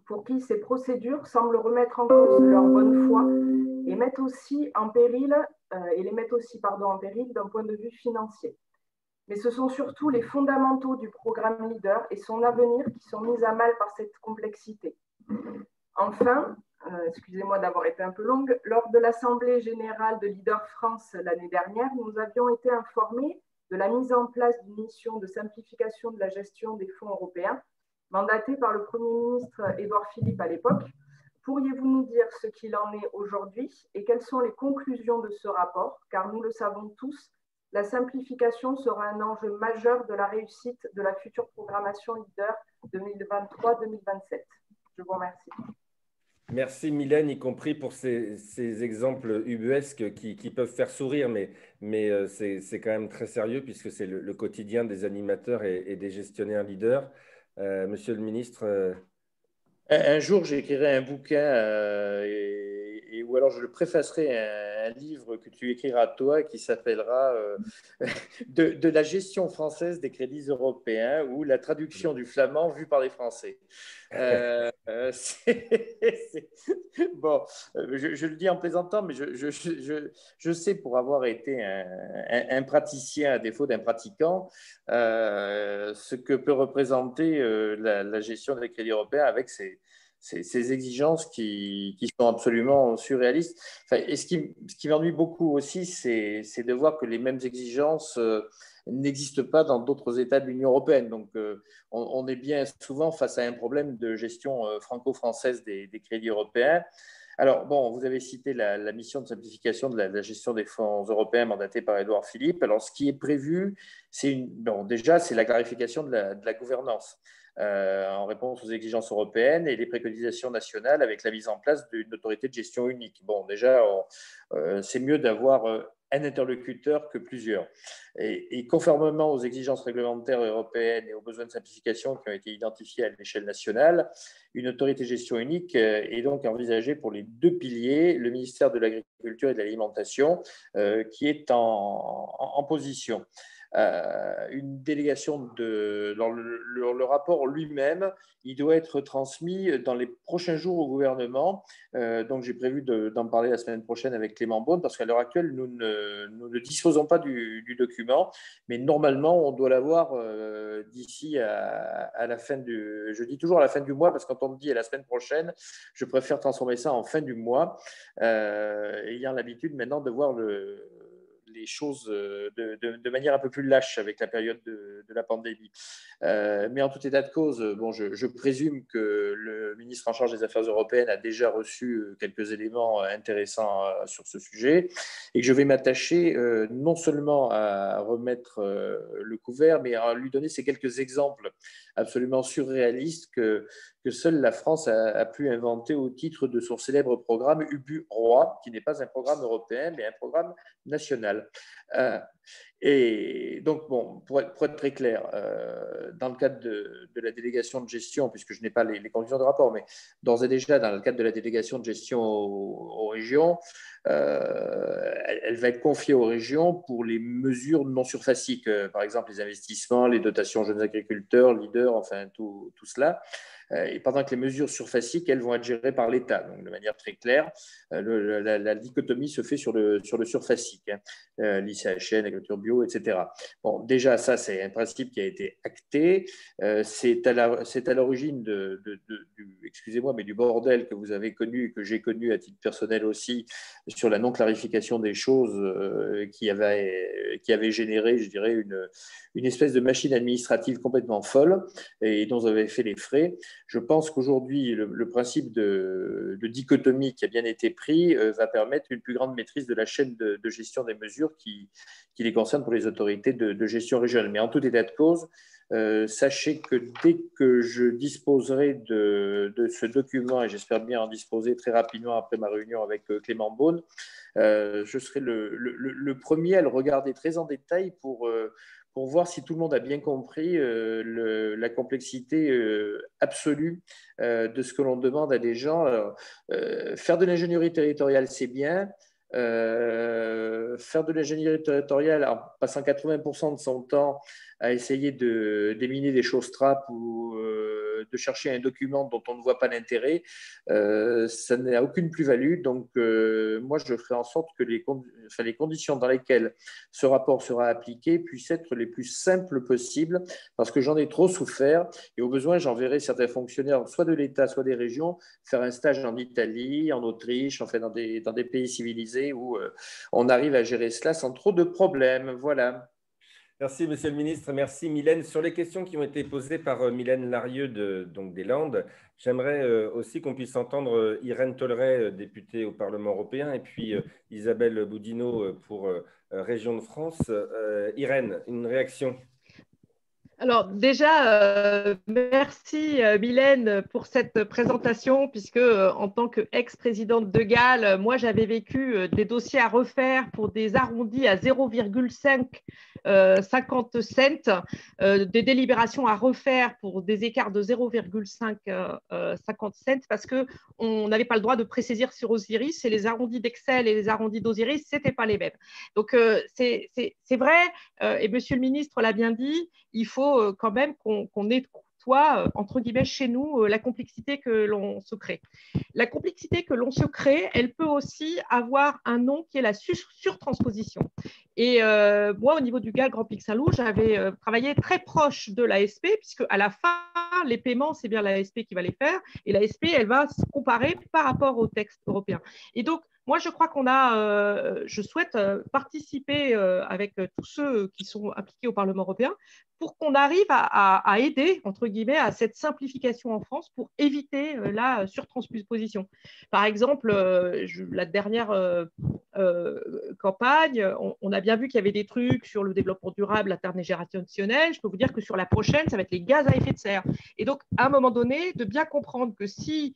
pour qui ces procédures semblent remettre en cause leur bonne foi et, mettent aussi en péril, euh, et les mettent aussi pardon, en péril d'un point de vue financier. Mais ce sont surtout les fondamentaux du programme Leader et son avenir qui sont mis à mal par cette complexité. Enfin, euh, excusez-moi d'avoir été un peu longue, lors de l'Assemblée générale de Leader France l'année dernière, nous avions été informés de la mise en place d'une mission de simplification de la gestion des fonds européens mandaté par le Premier ministre Édouard Philippe à l'époque. Pourriez-vous nous dire ce qu'il en est aujourd'hui et quelles sont les conclusions de ce rapport? Car nous le savons tous, la simplification sera un enjeu majeur de la réussite de la future programmation LEADER 2023-2027. Je vous remercie. Merci Mylène, y compris pour ces, exemples ubuesques qui, peuvent faire sourire, mais, euh, c'est quand même très sérieux puisque c'est le, quotidien des animateurs et, des gestionnaires leaders. Euh, monsieur le ministre euh, un, jour, j'écrirai un bouquin euh, et, ou alors je le préfacerai un, un, livre que tu écriras toi qui s'appellera [laughs] de, la gestion française des crédits européens ou la traduction du flamand vu par les Français. Euh, euh, [laughs] bon, euh, je, le dis en plaisantant, mais je, sais pour avoir été un, praticien à défaut d'un pratiquant, ce que peut représenter la, gestion des crédits européens avec ces, exigences qui, sont absolument surréalistes. et ce qui, m'ennuie beaucoup aussi, c'est de voir que les mêmes exigences n'existe pas dans d'autres États de l'Union européenne. Donc, euh, on, est bien souvent face à un problème de gestion euh, franco-française des, crédits européens. Alors, bon, vous avez cité la, mission de simplification de la, gestion des fonds européens mandatée par Édouard Philippe. Alors, ce qui est prévu, c'est une, bon, déjà, c'est la clarification de la, gouvernance. Euh, en réponse aux exigences européennes et les préconisations nationales avec la mise en place d'une autorité de gestion unique. Bon, déjà, c'est mieux d'avoir un interlocuteur que plusieurs. Et, conformément aux exigences réglementaires européennes et aux besoins de simplification qui ont été identifiés à l'échelle nationale, une autorité de gestion unique euh, est donc envisagée pour les deux piliers, le ministère de l'Agriculture et de l'Alimentation, euh, qui est en position. Euh, une délégation de le, rapport lui-même, il doit être transmis dans les prochains jours au gouvernement. Euh, donc j'ai prévu d'en parler la semaine prochaine avec Clément Beaune parce qu'à l'heure actuelle nous ne, nous ne, disposons pas du, document, mais normalement on doit l'avoir euh, d'ici à, à, la fin du. Je dis toujours à la fin du mois parce que quand on me dit à la semaine prochaine, je préfère transformer ça en fin du mois, ayant l'habitude maintenant de voir le les choses euh, de, manière un peu plus lâche avec la période de, la pandémie. Euh, mais en tout état de cause, bon, je, présume que le ministre en charge des Affaires européennes a déjà reçu euh, quelques éléments intéressants sur ce sujet et que je vais m'attacher non seulement à remettre le couvert, mais à lui donner ces quelques exemples absolument surréalistes que, que seule la France a, pu inventer au titre de son célèbre programme Ubu Roi, qui n'est pas un programme européen, mais un programme national. Euh, Et donc, bon, pour être, très clair, euh, dans le cadre de, la délégation de gestion, puisque je n'ai pas les, conditions de rapport, mais d'ores et déjà, dans le cadre de la délégation de gestion aux, régions, euh, elle, va être confiée aux régions pour les mesures non surfaciques, euh, par exemple les investissements, les dotations jeunes agriculteurs, leaders, enfin tout cela. Euh, et pendant que les mesures surfaciques, elles vont être gérées par l'État. Donc, de manière très claire, euh, la, dichotomie se fait sur le, sur le surfacique, hein. euh, l'ICHN, l'agriculture bio, etc. Bon, déjà, ça, c'est un principe qui a été acté. c'est à l'origine de, du, excusez-moi, mais du bordel que vous avez connu, que j'ai connu à titre personnel aussi, sur la non-clarification des choses qui, avait, qui avait généré, je dirais, une, une espèce de machine administrative complètement folle et dont vous avez fait les frais. Je pense qu'aujourd'hui, le, principe de, dichotomie qui a bien été pris euh, va permettre une plus grande maîtrise de la chaîne de, gestion des mesures qui, les concernent pour les autorités de, gestion régionale. Mais en tout état de cause, euh, sachez que dès que je disposerai de, ce document, et j'espère bien en disposer très rapidement après ma réunion avec euh, Clément Beaune, je serai le, premier à le regarder très en détail pour pour voir si tout le monde a bien compris euh, la complexité euh, absolue euh, de ce que l'on demande à des gens. faire de l'ingénierie territoriale, c'est bien. faire de l'ingénierie territoriale en passant 80% de son temps à essayer de déminer des choses trappes ou de chercher un document dont on ne voit pas l'intérêt, euh, ça n'a aucune plus-value. Donc, euh, moi, je ferai en sorte que les, conditions dans lesquelles ce rapport sera appliqué puissent être les plus simples possibles, parce que j'en ai trop souffert. Et au besoin, j'enverrai certains fonctionnaires, soit de l'État, soit des régions, faire un stage en Italie, en Autriche, en fait, dans des, dans des pays civilisés où euh, on arrive à gérer cela sans trop de problèmes. Voilà. Merci, Monsieur le Ministre. Merci, Mylène. Sur les questions qui ont été posées par euh, Mylène Larieux de, donc des Landes, j'aimerais euh, aussi qu'on puisse entendre euh, Irène Tolleret, députée au Parlement européen, et puis Isabelle Boudinot pour Région de France. Irène, une réaction? Alors déjà, merci Mylène pour cette présentation, puisque en tant qu'ex-présidente de Galles, moi j'avais vécu des dossiers à refaire pour des arrondis à 0,5 50 euh, cents, euh, des délibérations à refaire pour des écarts de 0,5 euh, 50 cents parce qu'on n'avait pas le droit de préciser sur Osiris et les arrondis d'Excel et les arrondis d'Osiris, ce n'était pas les mêmes. Donc, c'est vrai, et Monsieur le ministre l'a bien dit, il faut quand même qu'on soit, euh, entre guillemets, chez nous, euh, la complexité que l'on se crée. La complexité que l'on se crée, elle peut aussi avoir un nom qui est la surtransposition. Et euh, moi, au niveau du GAL Grand Pic Saint-Loup, j'avais travaillé très proche de l'ASP, puisque à la fin, les paiements, c'est bien l'ASP qui va les faire, et l'ASP, elle va se comparer par rapport au texte européen. Et donc, moi, je crois qu'on a, euh, je souhaite euh, participer euh, avec tous ceux qui sont impliqués au Parlement européen pour qu'on arrive à, aider, entre guillemets, à cette simplification en France pour éviter la surtransposition. Par exemple, la dernière campagne, on, a bien vu qu'il y avait des trucs sur le développement durable, générationnelle. Je peux vous dire que sur la prochaine, ça va être les gaz à effet de serre. Et donc, à un moment donné, de bien comprendre que si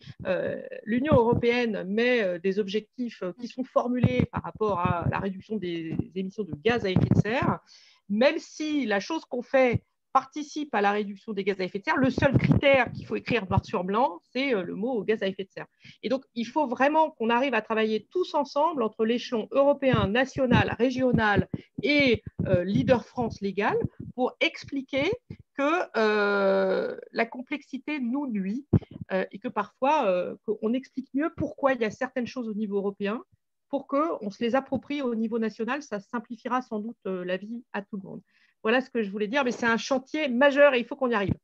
l'Union européenne met des objectifs euh, qui sont formulées par rapport à la réduction des émissions de gaz à effet de serre, même si la chose qu'on fait participe à la réduction des gaz à effet de serre, le seul critère qu'il faut écrire noir sur blanc, c'est euh, le mot gaz à effet de serre. Et donc, il faut vraiment qu'on arrive à travailler tous ensemble entre l'échelon européen, national, régional et euh, Leader France légal pour expliquer que la complexité nous nuit euh, et que parfois, euh, on explique mieux pourquoi il y a certaines choses au niveau européen pour qu'on se les approprie au niveau national. Ça simplifiera sans doute euh, la vie à tout le monde. Voilà ce que je voulais dire, mais c'est un chantier majeur et il faut qu'on y arrive.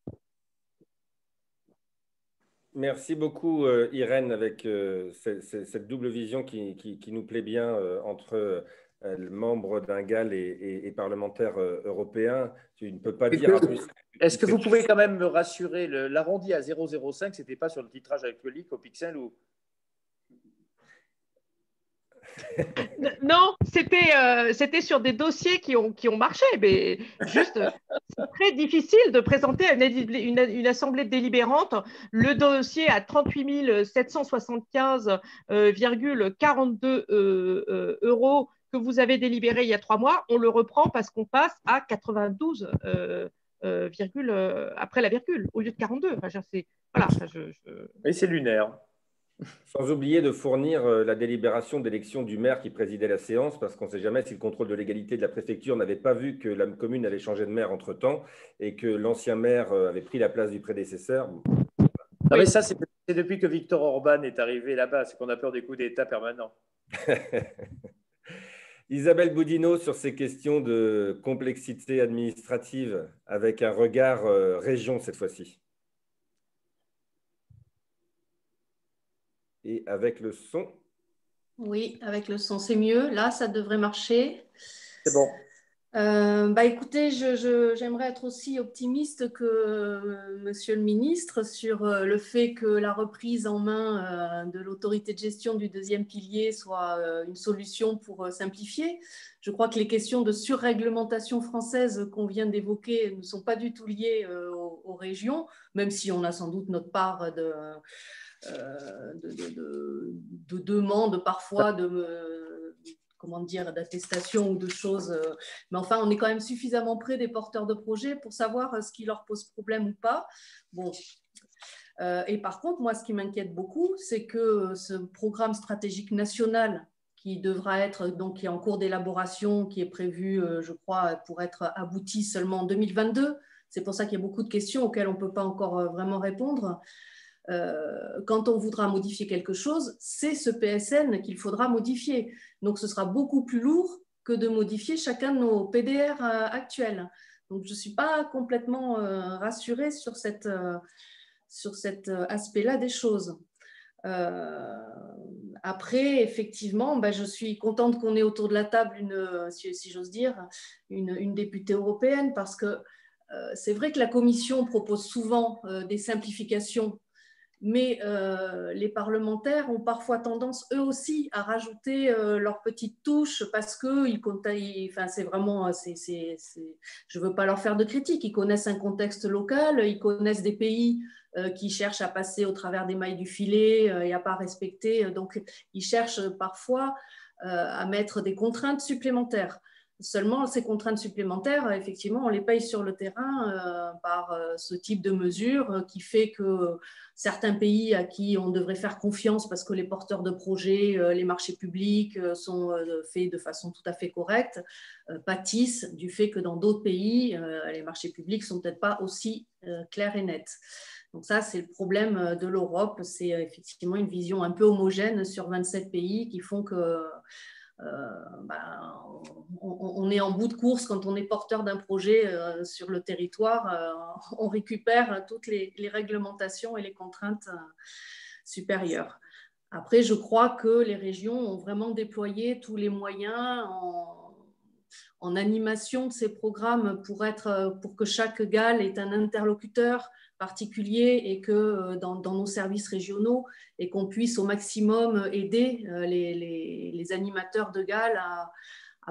Merci beaucoup, Irène, avec cette double vision qui, qui nous plaît bien entre euh, membre d'un GAL et, parlementaire euh, européen, tu ne peux pas dire. Est-ce que vous pouvez quand même me rassurer? L'arrondi à 0,05, ce n'était pas sur le titrage actuelique au pixel ou non, c'était euh, c'était sur des dossiers qui ont, qui ont marché, mais juste, c'est très difficile de présenter une, une, assemblée délibérante le dossier à 38 775,42 euros que vous avez délibéré il y a trois mois, on le reprend parce qu'on passe à 92 virgule, après la virgule au lieu de 42. Enfin, voilà, Et c'est lunaire. Sans oublier de fournir euh, la délibération d'élection du maire qui présidait la séance, parce qu'on ne sait jamais si le contrôle de légalité de la préfecture n'avait pas vu que la commune avait changé de maire entre-temps et que l'ancien maire euh, avait pris la place du prédécesseur. mais ça, c'est depuis que Victor Orban est arrivé là-bas, c'est qu'on a peur des coups d'État permanents. [laughs] Isabelle Boudinot sur ces questions de complexité administrative avec un regard euh, région cette fois-ci. Et avec le son. Oui, avec le son, c'est mieux. Là, ça devrait marcher. C'est bon. Euh, bah, écoutez, j'aimerais être aussi optimiste que euh, Monsieur le ministre sur euh, le fait que la reprise en main de l'autorité de gestion du deuxième pilier soit une solution pour simplifier. Je crois que les questions de surréglementation française qu'on vient d'évoquer ne sont pas du tout liées aux, régions, même si on a sans doute notre part de euh, de, de, demandes parfois de comment dire, d'attestation ou de choses. Euh, mais enfin, on est quand même suffisamment près des porteurs de projets pour savoir euh, ce qui leur pose problème ou pas. Bon. et par contre, moi, ce qui m'inquiète beaucoup, c'est que ce programme stratégique national qui devra être, donc qui est en cours d'élaboration, qui est prévu, je crois, pour être abouti seulement en 2022. C'est pour ça qu'il y a beaucoup de questions auxquelles on ne peut pas encore vraiment répondre. Euh, quand on voudra modifier quelque chose, c'est ce PSN qu'il faudra modifier. Donc ce sera beaucoup plus lourd que de modifier chacun de nos PDR euh, actuels. Donc je ne suis pas complètement euh, rassurée sur, cette, sur cet aspect-là des choses. après, effectivement, ben, je suis contente qu'on ait autour de la table, une, si, j'ose dire, une, une, députée européenne, parce que c'est vrai que la Commission propose souvent des simplifications mais euh, les parlementaires ont parfois tendance eux aussi à rajouter euh, leurs petites touches parce que ils, enfin, c'est vraiment, c'est, je ne veux pas leur faire de critique, ils connaissent un contexte local, ils connaissent des pays euh, qui cherchent à passer au travers des mailles du filet et à pas respecter, donc ils cherchent parfois à mettre des contraintes supplémentaires. Seulement, ces contraintes supplémentaires, effectivement, on les paye sur le terrain euh, par euh, ce type de mesure euh, qui fait que certains pays à qui on devrait faire confiance parce que les porteurs de projets, les marchés publics sont faits de façon tout à fait correcte, pâtissent du fait que dans d'autres pays, les marchés publics sont peut-être pas aussi clairs et nets. Donc ça, c'est le problème de l'Europe. C'est effectivement une vision un peu homogène sur 27 pays qui font que euh, ben, on, est en bout de course quand on est porteur d'un projet euh, sur le territoire. Euh, on récupère toutes les, réglementations et les contraintes supérieures. Après, je crois que les régions ont vraiment déployé tous les moyens en, animation de ces programmes pour, être, pour que chaque GAL ait un interlocuteur particulier et que euh, dans, nos services régionaux et qu'on puisse au maximum aider euh, les, animateurs de GAL à,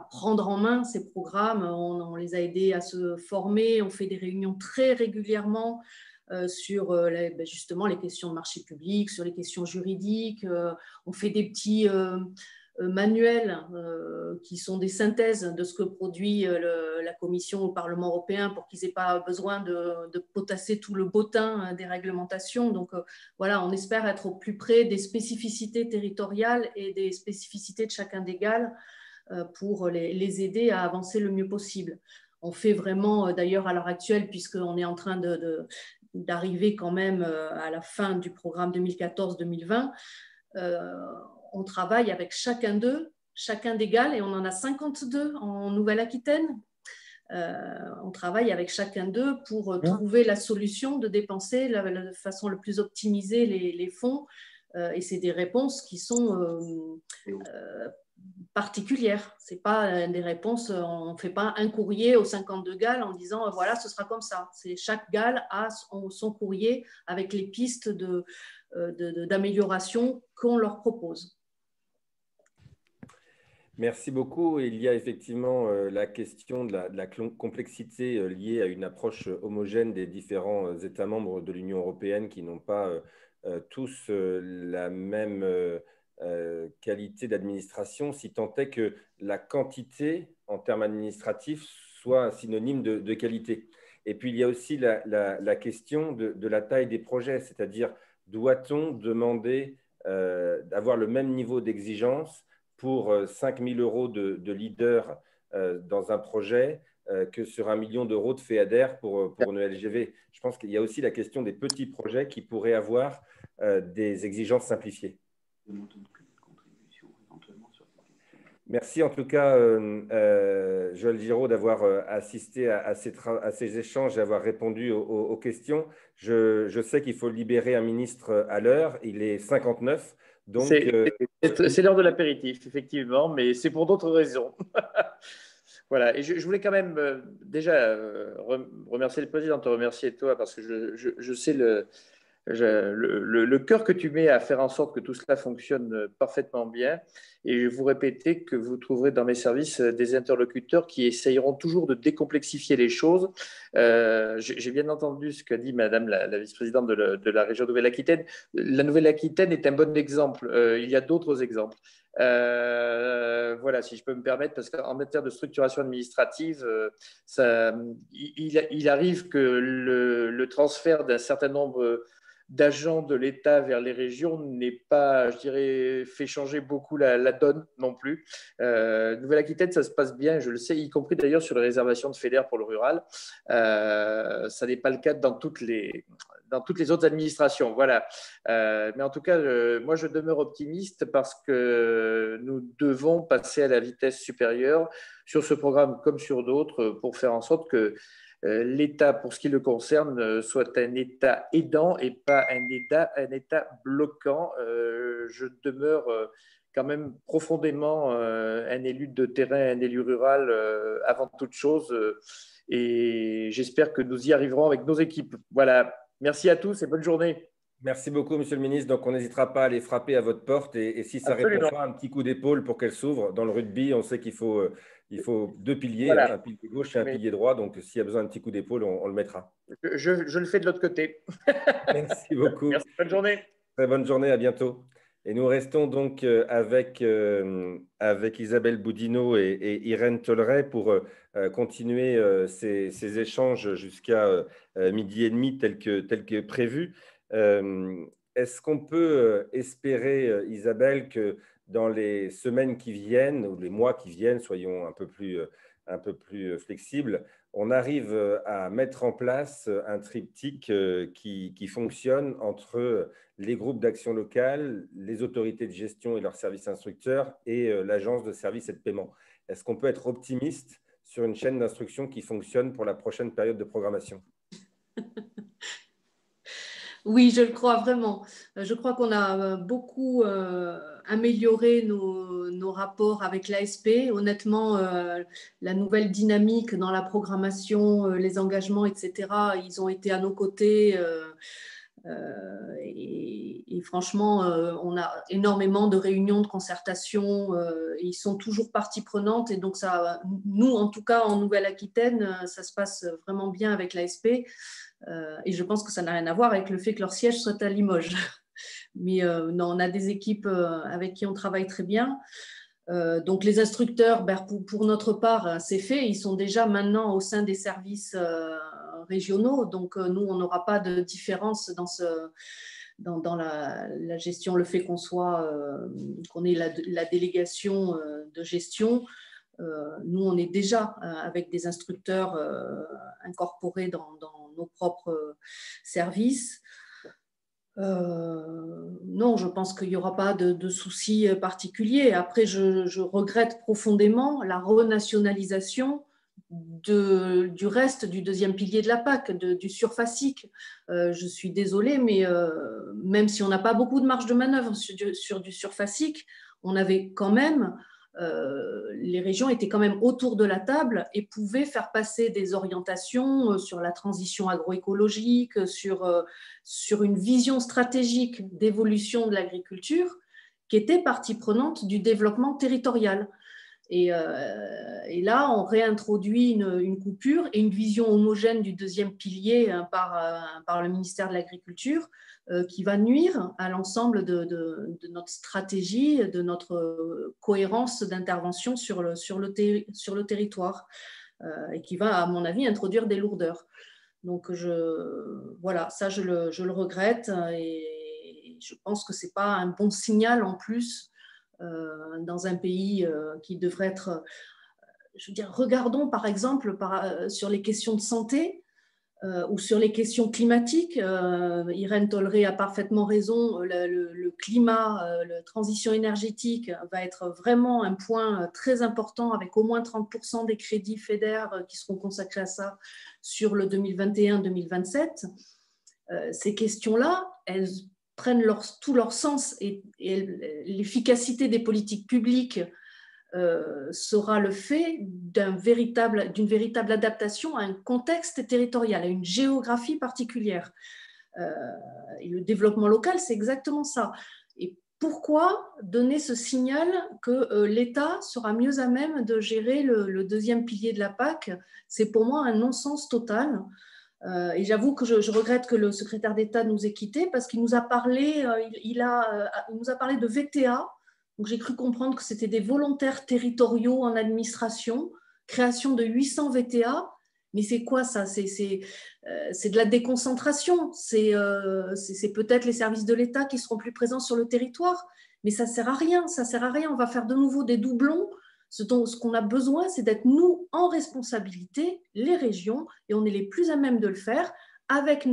prendre en main ces programmes. On, les a aidés à se former, on fait des réunions très régulièrement euh, sur ben, justement les questions de marché public, sur les questions juridiques. on fait des petits euh, manuels euh, qui sont des synthèses de ce que produit euh, la Commission au Parlement européen pour qu'ils n'aient pas besoin de, potasser tout le bottin hein, des réglementations. Donc voilà, on espère être au plus près des spécificités territoriales et des spécificités de chacun des pour les, aider à avancer le mieux possible. On fait vraiment, d'ailleurs à l'heure actuelle, puisqu'on est en train d'arriver quand même à la fin du programme 2014-2020, on travaille avec chacun d'eux, chacun d'égal, et on en a 52 en Nouvelle-Aquitaine. Euh, on travaille avec chacun d'eux pour euh, trouver la solution de dépenser la, la façon la plus optimisée les, fonds. Euh, et c'est des réponses qui sont particulières. C'est pas des réponses, on ne fait pas un courrier aux 52 GAL en disant voilà, ce sera comme ça. C'est chaque GAL a son, courrier avec les pistes d'amélioration de, qu'on leur propose. Merci beaucoup. Il y a effectivement euh, la question de la, complexité euh, liée à une approche homogène des différents euh, États membres de l'Union européenne qui n'ont pas tous la même qualité d'administration, si tant est que la quantité en termes administratifs soit synonyme de, qualité. Et puis, il y a aussi la, question de, la taille des projets, c'est-à-dire doit-on demander d'avoir le même niveau d'exigence pour 5 000 euros de, leader dans un projet que sur un million d'euros de FEADER pour, pour une LGV. Je pense qu'il y a aussi la question des petits projets qui pourraient avoir des exigences simplifiées. Merci en tout cas, euh, euh, Joël Giraud, d'avoir euh, assisté à, ces échanges et d'avoir répondu aux, questions. Je, sais qu'il faut libérer un ministre à l'heure. Il est 59. C'est l'heure de l'apéritif, effectivement, mais c'est pour d'autres raisons. [laughs] voilà, et je, voulais quand même déjà remercier le président, te remercier toi, parce que je sais le, le, cœur que tu mets à faire en sorte que tout cela fonctionne parfaitement bien. Et je vous répéter que vous trouverez dans mes services des interlocuteurs qui essayeront toujours de décomplexifier les choses. Euh, j'ai bien entendu ce qu'a dit Madame la, vice-présidente de, la région Nouvelle-Aquitaine. La Nouvelle-Aquitaine est un bon exemple. Euh, il y a d'autres exemples. Euh, voilà, si je peux me permettre, parce qu'en matière de structuration administrative, il, arrive que le transfert d'un certain nombre d'agents de l'État vers les régions n'est pas, je dirais, fait changer beaucoup la, donne non plus. Euh, Nouvelle-Aquitaine, ça se passe bien, je le sais, y compris d'ailleurs sur les réservations de FEDER pour le rural. Euh, ça n'est pas le cas dans toutes les, dans toutes les autres administrations. Voilà. Euh, mais en tout cas, moi, je demeure optimiste parce que nous devons passer à la vitesse supérieure sur ce programme comme sur d'autres pour faire en sorte que euh, l'État, pour ce qui le concerne, euh, soit un État aidant et pas un État, un état bloquant. Euh, je demeure quand même profondément un élu de terrain, un élu rural avant toute chose. et j'espère que nous y arriverons avec nos équipes. Voilà. Merci à tous et bonne journée. Merci beaucoup, Monsieur le Ministre. Donc, on n'hésitera pas à aller frapper à votre porte. Et, si ça répond pas, un petit coup d'épaule pour qu'elle s'ouvre. Dans le rugby, on sait qu'il faut il faut deux piliers, hein, un pilier gauche et un pilier droit. Donc, s'il y a besoin d'un petit coup d'épaule, on, le mettra. Je, le fais de l'autre côté. [laughs] Merci beaucoup. Merci, bonne journée. Très bonne journée, à bientôt. Et nous restons donc euh, avec, euh, avec Isabelle Boudinot et, Irène Tolleret pour euh, continuer ces, échanges jusqu'à midi et demi tel que, tel que prévu. Est-ce qu'on peut espérer, Isabelle, que dans les semaines qui viennent ou les mois qui viennent, soyons un peu plus, un peu plus flexibles, on arrive à mettre en place un triptyque qui, qui fonctionne entre les groupes d'action locale, les autorités de gestion et leurs services instructeurs et l'agence de services et de paiement. Est-ce qu'on peut être optimiste sur une chaîne d'instruction qui fonctionne pour la prochaine période de programmation? [laughs] Oui, je le crois vraiment. Je crois qu'on a beaucoup améliorer nos, rapports avec l'ASP. Honnêtement, euh, la nouvelle dynamique dans la programmation, euh, les engagements, etc., ils ont été à nos côtés. Euh, et, franchement, on a énormément de réunions de concertation. ils sont toujours partie prenante. Et donc, ça, nous, en tout cas, en Nouvelle-Aquitaine, ça se passe vraiment bien avec l'ASP. et je pense que ça n'a rien à voir avec le fait que leur siège soit à Limoges. [laughs] Mais euh, non, on a des équipes euh, avec qui on travaille très bien. Euh, donc les instructeurs, ben, pour, notre part, c'est fait. Ils sont déjà maintenant au sein des services régionaux. Donc nous, on n'aura pas de différence dans, ce, dans, la, gestion. Le fait qu'on soit, qu'on ait la, délégation de gestion, nous, on est déjà avec des instructeurs incorporés dans, dans, nos propres services. Euh, non, je pense qu'il n'y aura pas de, soucis particuliers. Après, je, regrette profondément la renationalisation du reste du deuxième pilier de la PAC, du surfacique. Euh, je suis désolée, mais euh, même si on n'a pas beaucoup de marge de manœuvre sur, sur du surfacique, on avait quand même euh, les régions étaient quand même autour de la table et pouvaient faire passer des orientations euh, sur la transition agroécologique, euh, sur une vision stratégique d'évolution de l'agriculture qui était partie prenante du développement territorial. Et, là, on réintroduit une, coupure et une vision homogène du deuxième pilier hein, par, par le ministère de l'Agriculture qui va nuire à l'ensemble de, notre stratégie, de notre cohérence d'intervention sur le, territoire et qui va, à mon avis, introduire des lourdeurs. Donc, voilà, ça, je le, je le regrette et je pense que ce n'est pas un bon signal en plus euh, dans un pays euh, qui devrait être. Je veux dire, regardons par exemple euh, sur les questions de santé. ou sur les questions climatiques, Irène Tolleré a parfaitement raison, le, climat, la transition énergétique va être vraiment un point très important avec au moins 30% des crédits fédères qui seront consacrés à ça sur le 2021-2027, euh, ces questions-là, elles prennent tout leur sens et, l'efficacité des politiques publiques euh, sera le fait d'une véritable, véritable, adaptation à un contexte territorial, à une géographie particulière. Euh, et le développement local, c'est exactement ça. Et pourquoi donner ce signal que l'État sera mieux à même de gérer le, deuxième pilier de la PAC? C'est pour moi un non-sens total. Euh, et j'avoue que je, regrette que le secrétaire d'État nous ait quittés parce qu'il nous a parlé, euh, il, euh, de VTA. Donc j'ai cru comprendre que c'était des volontaires territoriaux en administration, création de 800 VTA. Mais c'est quoi ça? C'est de la déconcentration. C'est peut-être les services de l'État qui seront plus présents sur le territoire. Mais ça sert à rien. Ça sert à rien. On va faire de nouveau des doublons ce, ce qu'on a besoin, c'est d'être nous en responsabilité, les régions, et on est les plus à même de le faire avec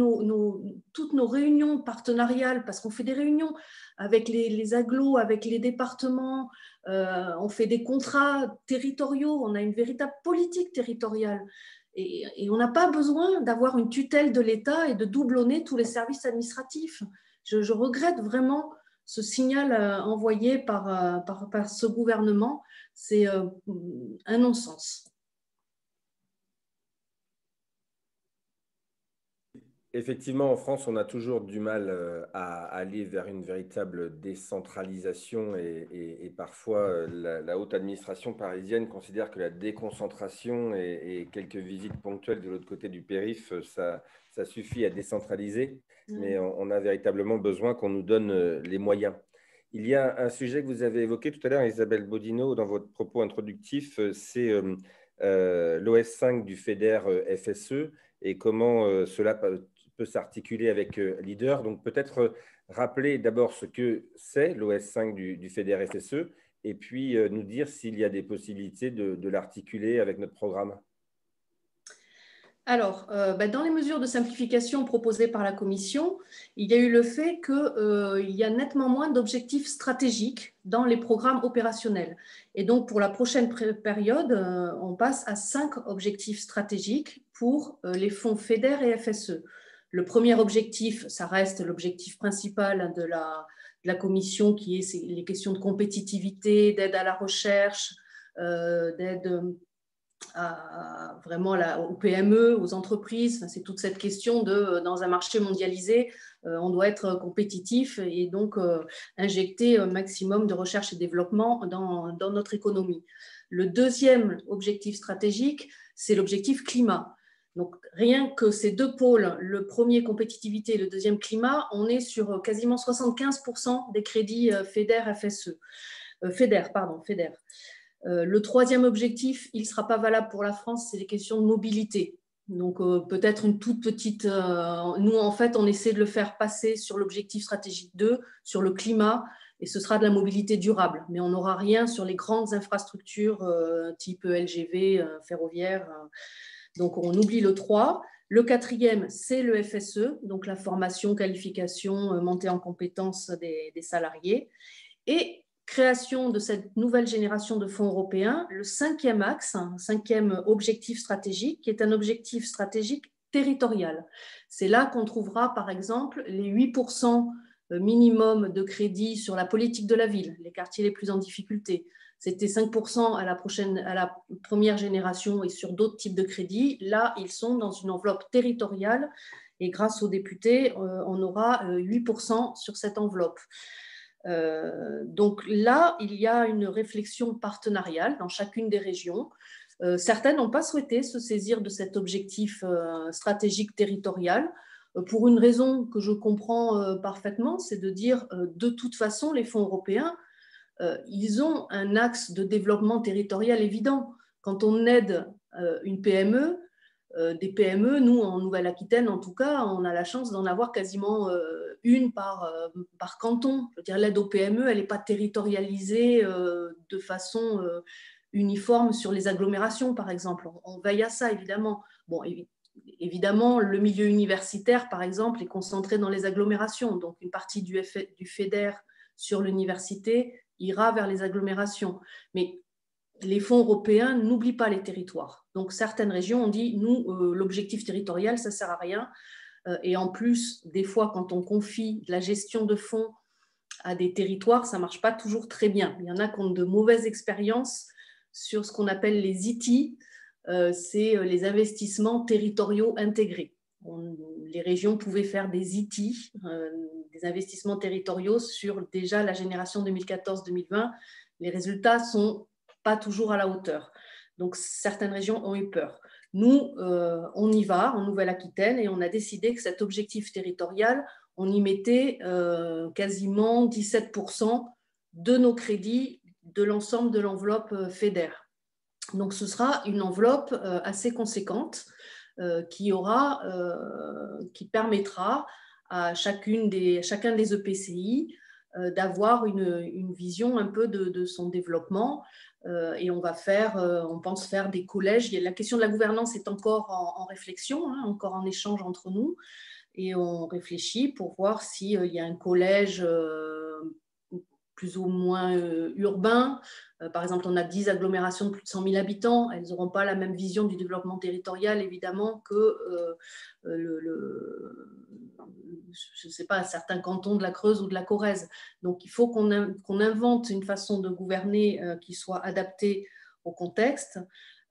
toutes nos réunions partenariales, parce qu'on fait des réunions avec les, les avec les départements, euh, on fait des contrats territoriaux, on a une véritable politique territoriale. Et, on n'a pas besoin d'avoir une tutelle de l'État et de doublonner tous les services administratifs. Je, regrette vraiment ce signal euh, envoyé par, euh, par ce gouvernement c'est euh, un non-sens. Effectivement, en France, on a toujours du mal euh, à aller vers une véritable décentralisation et, parfois euh, la, haute administration parisienne considère que la déconcentration et, quelques visites ponctuelles de l'autre côté du périph, ça, suffit à décentraliser, mmh. mais on, a véritablement besoin qu'on nous donne les moyens. Il y a un sujet que vous avez évoqué tout à l'heure, Isabelle Bodino, dans votre propos introductif, euh, c'est euh, euh, l'OS5 du FEDER FSE et comment cela peut, s'articuler avec Leader. Donc peut-être rappeler d'abord ce que c'est l'OS5 du, FEDER FSE et puis nous dire s'il y a des possibilités de l'articuler avec notre programme. Alors, euh, bah, dans les mesures de simplification proposées par la Commission, il y a eu le fait qu'il euh, y a nettement moins d'objectifs stratégiques dans les programmes opérationnels. Et donc, pour la prochaine période, euh, on passe à cinq objectifs stratégiques pour les fonds FEDER et FSE. Le premier objectif, ça reste l'objectif principal de la, Commission, qui est les questions de compétitivité, d'aide à la recherche, d'aide vraiment aux PME, aux entreprises. c'est toute cette question de, dans un marché mondialisé, euh, on doit être compétitif et donc euh, injecter un maximum de recherche et développement dans notre économie. Le deuxième objectif stratégique, c'est l'objectif climat. Donc, rien que ces deux pôles, le premier compétitivité et le deuxième climat, on est sur quasiment 75% des crédits euh, FEDER, FSE. FEDER, pardon, FEDER. Euh, le troisième objectif, il ne sera pas valable pour la France, c'est les questions de mobilité. Donc euh, peut-être une toute petite... Euh, nous, en fait, on essaie de le faire passer sur l'objectif stratégique 2, sur le climat, et ce sera de la mobilité durable. Mais on n'aura rien sur les grandes infrastructures type LGV, ferroviaire. Donc on oublie le 3. Le quatrième, c'est le FSE, donc la formation, qualification, montée en compétences des, salariés. Et création de cette nouvelle génération de fonds européens, le cinquième axe, un cinquième objectif stratégique, qui est un objectif stratégique territorial. C'est là qu'on trouvera, par exemple, les 8% minimum de crédit sur la politique de la ville, les quartiers les plus en difficulté. C'était 5% à la, première génération et sur d'autres types de crédits. Là, ils sont dans une enveloppe territoriale et grâce aux députés, euh, on aura 8% euh, sur cette enveloppe. donc là, il y a une réflexion partenariale dans chacune des régions. certaines n'ont pas souhaité se saisir de cet objectif stratégique territorial pour une raison que je comprends parfaitement, c'est de dire de toute façon, les fonds européens, ils ont un axe de développement territorial évident. Quand on aide une PME, euh, des PME, nous en Nouvelle-Aquitaine en tout cas, on a la chance d'en avoir quasiment euh, une par, euh, par canton. Dire, l'aide aux PME, elle n'est pas territorialisée de façon uniforme sur les agglomérations, par exemple. On, veille à ça, évidemment. Bon, évidemment, le milieu universitaire, par exemple, est concentré dans les agglomérations. Donc, une partie du FEDER sur l'université ira vers les agglomérations. Mais les fonds européens n'oublient pas les territoires. Donc certaines régions ont dit, nous, euh, l'objectif territorial, ça ne sert à rien. Euh, et en plus, des fois, quand on confie la gestion de fonds à des territoires, ça ne marche pas toujours très bien. Il y en a qui ont de mauvaises expériences sur ce qu'on appelle les IT, euh, c'est les investissements territoriaux intégrés. les régions pouvaient faire des IT, des investissements territoriaux sur déjà la génération 2014-2020. Les résultats sont pas toujours à la hauteur. Donc certaines régions ont eu peur. Nous, euh, on y va en Nouvelle-Aquitaine et on a décidé que cet objectif territorial, on y mettait euh, quasiment 17% de nos crédits de l'ensemble de l'enveloppe euh, FEDER. Donc ce sera une enveloppe assez conséquente qui, aura, qui permettra à chacune des, chacun des EPCI d'avoir une, une, vision un peu de, de son développement euh, et on va faire, euh, on pense faire des collèges. La question de la gouvernance est encore en, réflexion, hein, encore en échange entre nous. Et on réfléchit pour voir s'il y a un collège euh, plus ou moins urbain. par exemple, on a 10 agglomérations de plus de 100 000 habitants. Elles n'auront pas la même vision du développement territorial, évidemment, que le, je ne sais pas, certains cantons de la Creuse ou de la Corrèze. Donc il faut qu'on invente une façon de gouverner euh, qui soit adaptée au contexte.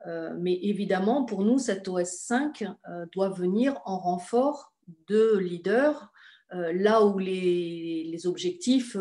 Euh, mais évidemment, pour nous, cette OS5 euh, doit venir en renfort de leaders, là où les, objectifs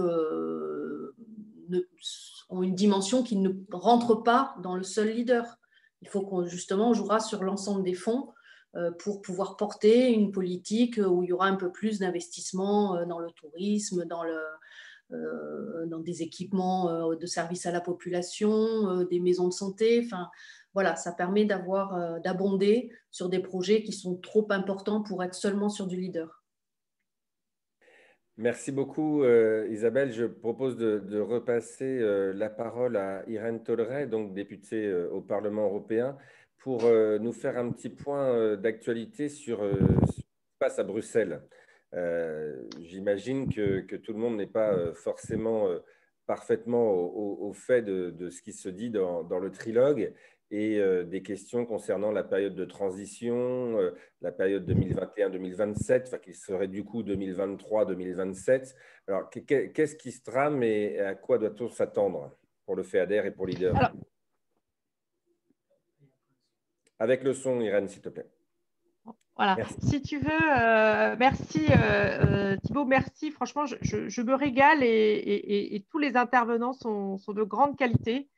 ont une dimension qui ne rentre pas dans le seul leader. Il faut qu'on justement on jouera sur l'ensemble des fonds euh, pour pouvoir porter une politique où il y aura un peu plus d'investissement euh, dans le tourisme, dans, euh, des équipements de services à la population, des maisons de santé. Enfin, voilà, ça permet d'avoir, d'abonder sur des projets qui sont trop importants pour être seulement sur du leader. Merci beaucoup, Isabelle. Je propose de, repasser la parole à Irène Tolleret, donc députée au Parlement européen pour euh, nous faire un petit point euh, d'actualité sur euh, ce qui se passe à Bruxelles. J'imagine que, tout le monde n'est pas forcément parfaitement au, fait de, ce qui se dit dans, le trilogue et des questions concernant la période de transition, la période 2021-2027, enfin, qui serait du coup 2023-2027. Alors, qu'est-ce qui se trame et à quoi doit-on s'attendre pour le FEADER et pour l'IDER avec le son, Irène, s'il te plaît. Voilà. Si tu veux, euh, merci euh, euh, Thibault, merci. Franchement, je, me régale et, tous les intervenants sont, de grande qualité.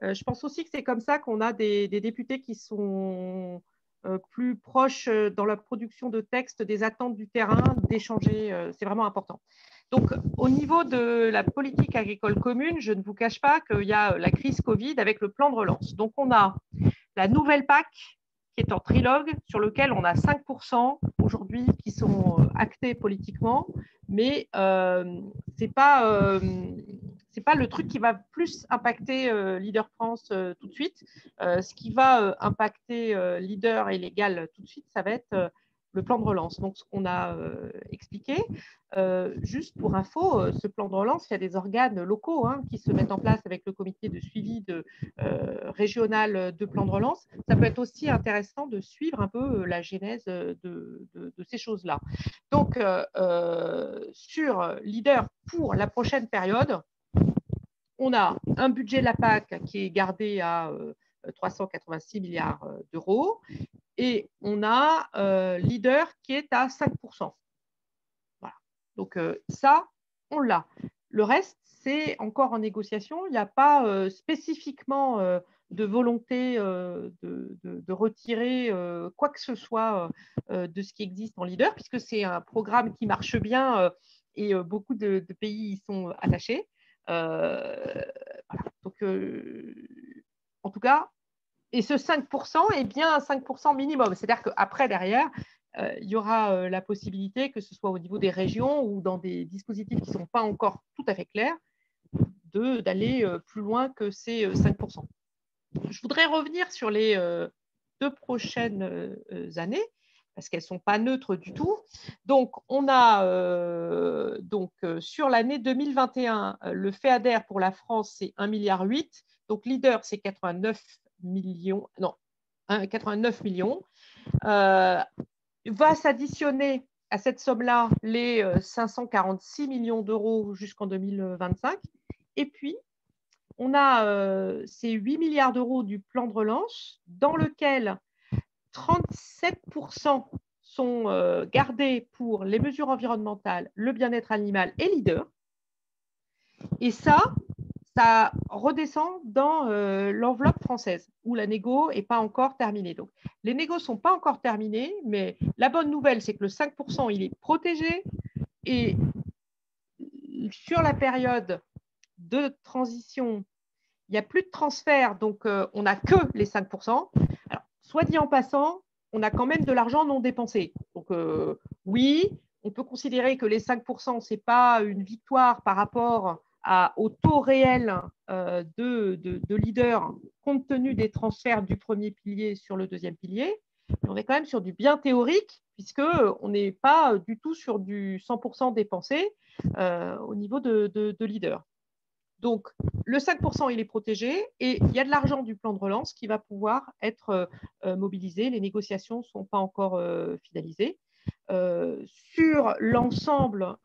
Je pense aussi que c'est comme ça qu'on a des, députés qui sont plus proches dans la production de textes des attentes du terrain, d'échanger. c'est vraiment important. Donc, au niveau de la politique agricole commune, je ne vous cache pas qu'il y a la crise Covid avec le plan de relance. Donc, on a la nouvelle PAC qui est en trilogue, sur lequel on a 5% aujourd'hui qui sont euh, actés politiquement, mais euh, ce n'est pas, euh, pas le truc qui va plus impacter Leader France tout de suite. ce qui va impacter Leader et Légal tout de suite, ça va être le plan de relance. Donc, ce qu'on a euh, expliqué, euh, juste pour info, euh, ce plan de relance, il y a des organes locaux hein, qui se mettent en place avec le comité de suivi régional de plan de relance. Ça peut être aussi intéressant de suivre un peu la genèse de ces choses-là. Donc, sur Leader pour la prochaine période, on a un budget de la PAC qui est gardé à 386 milliards d'euros et on a euh, leader qui est à 5%. Voilà. Donc euh, ça, on l'a. Le reste, c'est encore en négociation. Il n'y a pas spécifiquement de volonté de, retirer quoi que ce soit de ce qui existe en leader, puisque c'est un programme qui marche bien et beaucoup de, pays y sont attachés. Donc, en tout cas, et ce 5% est bien un 5% minimum. C'est-à-dire qu'après, derrière, il y aura la possibilité, que ce soit au niveau des régions ou dans des dispositifs qui ne sont pas encore tout à fait clairs, d'aller plus loin que ces 5%. Je voudrais revenir sur les deux prochaines années parce qu'elles ne sont pas neutres du tout. Donc, on a donc, sur l'année 2021, le FEADER pour la France, c'est 1,8 milliard. Donc, leader, c'est 89 millions. Non, 89 millions. va s'additionner à cette somme-là les 546 millions d'euros jusqu'en 2025. Et puis, on a euh, ces 8 milliards d'euros du plan de relance dans lequel 37% sont euh, gardés pour les mesures environnementales, le bien-être animal et leader. Et ça, ça redescend dans euh, l'enveloppe française où la négo n'est pas encore terminée. Donc, les négos ne sont pas encore terminés, mais la bonne nouvelle, c'est que le 5%, il est protégé et sur la période de transition, il n'y a plus de transfert, donc euh, on n'a que les 5%. Soit dit en passant, on a quand même de l'argent non dépensé. Donc euh, oui, on peut considérer que les 5%, ce n'est pas une victoire par rapport au taux réel euh, de, de, leader compte tenu des transferts du premier pilier sur le deuxième pilier. on est quand même sur du bien théorique puisqu'on n'est pas du tout sur du 100% dépensé au niveau de leader. Donc, le 5%, il est protégé et il y a de l'argent du plan de relance qui va pouvoir être euh, euh, mobilisé. Les négociations ne sont pas encore euh, finalisées. sur l'ensemble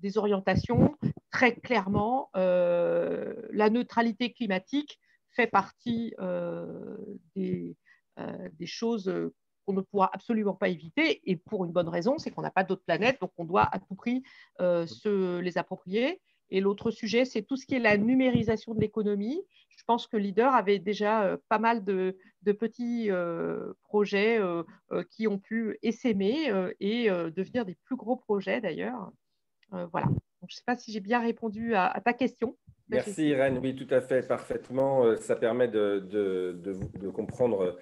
des orientations, très clairement, la neutralité climatique fait partie des, des choses qu'on ne pourra absolument pas éviter, et pour une bonne raison, c'est qu'on n'a pas d'autres planètes, donc on doit à tout prix se les approprier. Et l'autre sujet, c'est tout ce qui est la numérisation de l'économie. Je pense que Leader avait déjà euh, pas mal de, petits euh, projets euh, qui ont pu essaimer et devenir des plus gros projets d'ailleurs. voilà. je ne sais pas si j'ai bien répondu à, ta question. Merci Irène, oui, tout à fait, parfaitement. Ça permet de, de comprendre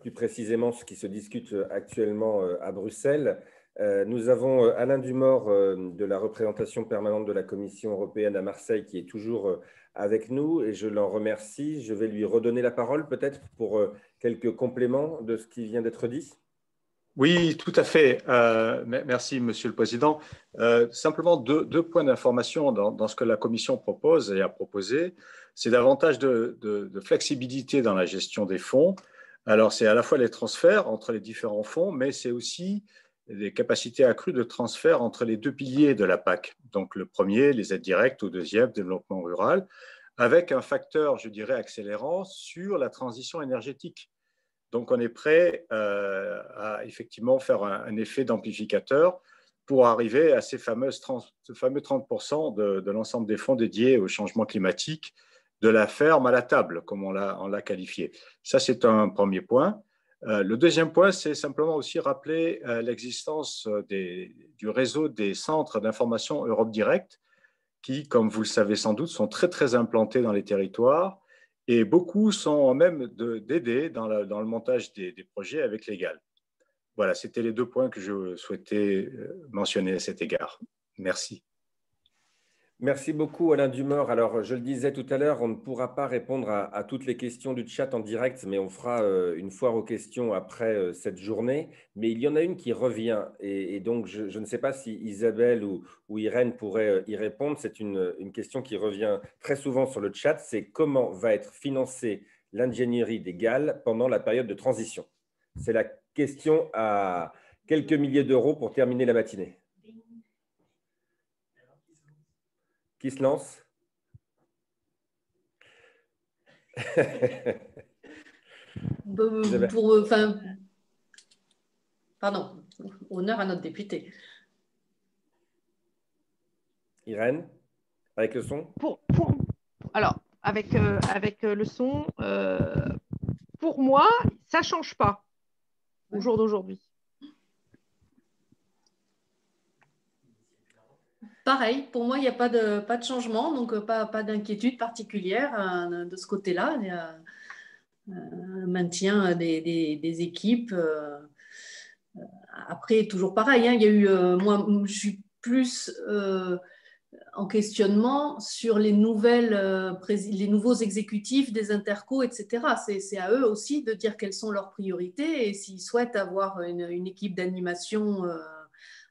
plus précisément ce qui se discute actuellement à Bruxelles. Euh, nous avons euh, Alain Dumort euh, de la représentation permanente de la Commission européenne à Marseille qui est toujours avec nous et je l'en remercie. Je vais lui redonner la parole peut-être pour quelques compléments de ce qui vient d'être dit. Oui, tout à fait. merci, Monsieur le Président. simplement deux, points d'information dans, ce que la Commission propose et a proposé. C'est davantage de, de, flexibilité dans la gestion des fonds. Alors, c'est à la fois les transferts entre les différents fonds, mais c'est aussi des capacités accrues de transfert entre les deux piliers de la PAC. Donc le premier, les aides directes, au deuxième, développement rural, avec un facteur, je dirais, accélérant sur la transition énergétique. Donc on est prêt euh, à effectivement faire un, effet d'amplificateur pour arriver à ces fameuses 30, ce fameux 30% de, de l'ensemble des fonds dédiés au changement climatique, de la ferme à la table, comme on l'a qualifié. Ça, c'est un premier point. Euh, le deuxième point, c'est simplement aussi rappeler euh, l'existence euh, du réseau des centres d'information Europe Direct, qui, comme vous le savez sans doute, sont très très implantés dans les territoires et beaucoup sont même d'aider dans, dans, le montage des, des projets avec l'égal. Voilà, c'était les deux points que je souhaitais mentionner à cet égard. Merci. Merci beaucoup Alain Dumort. Alors, je le disais tout à l'heure, on ne pourra pas répondre à, toutes les questions du chat en direct, mais on fera euh, une foire aux questions après euh, cette journée. Mais il y en a une qui revient, et, donc je, ne sais pas si Isabelle ou, Irène pourraient euh, y répondre. C'est une, question qui revient très souvent sur le chat, c'est comment va être financée l'ingénierie des GAL pendant la période de transition? C'est la question à quelques milliers d'euros pour terminer la matinée. Qui se lance? [laughs] Pour, euh, enfin, pardon, honneur à notre député. Irène Avec le son? Pour, Alors, avec, avec le son, pour moi, ça ne change pas au jour d'aujourd'hui. Pareil, pour moi, il n'y a pas de, pas de changement, donc pas, pas d'inquiétude particulière hein, de ce côté-là. Un maintien des, des, équipes. Euh, après, toujours pareil, hein, il y a eu, euh, moi, je suis plus euh, en questionnement sur les, nouvelles, les nouveaux exécutifs des intercos, etc. C'est à eux aussi de dire quelles sont leurs priorités et s'ils souhaitent avoir une, une équipe d'animation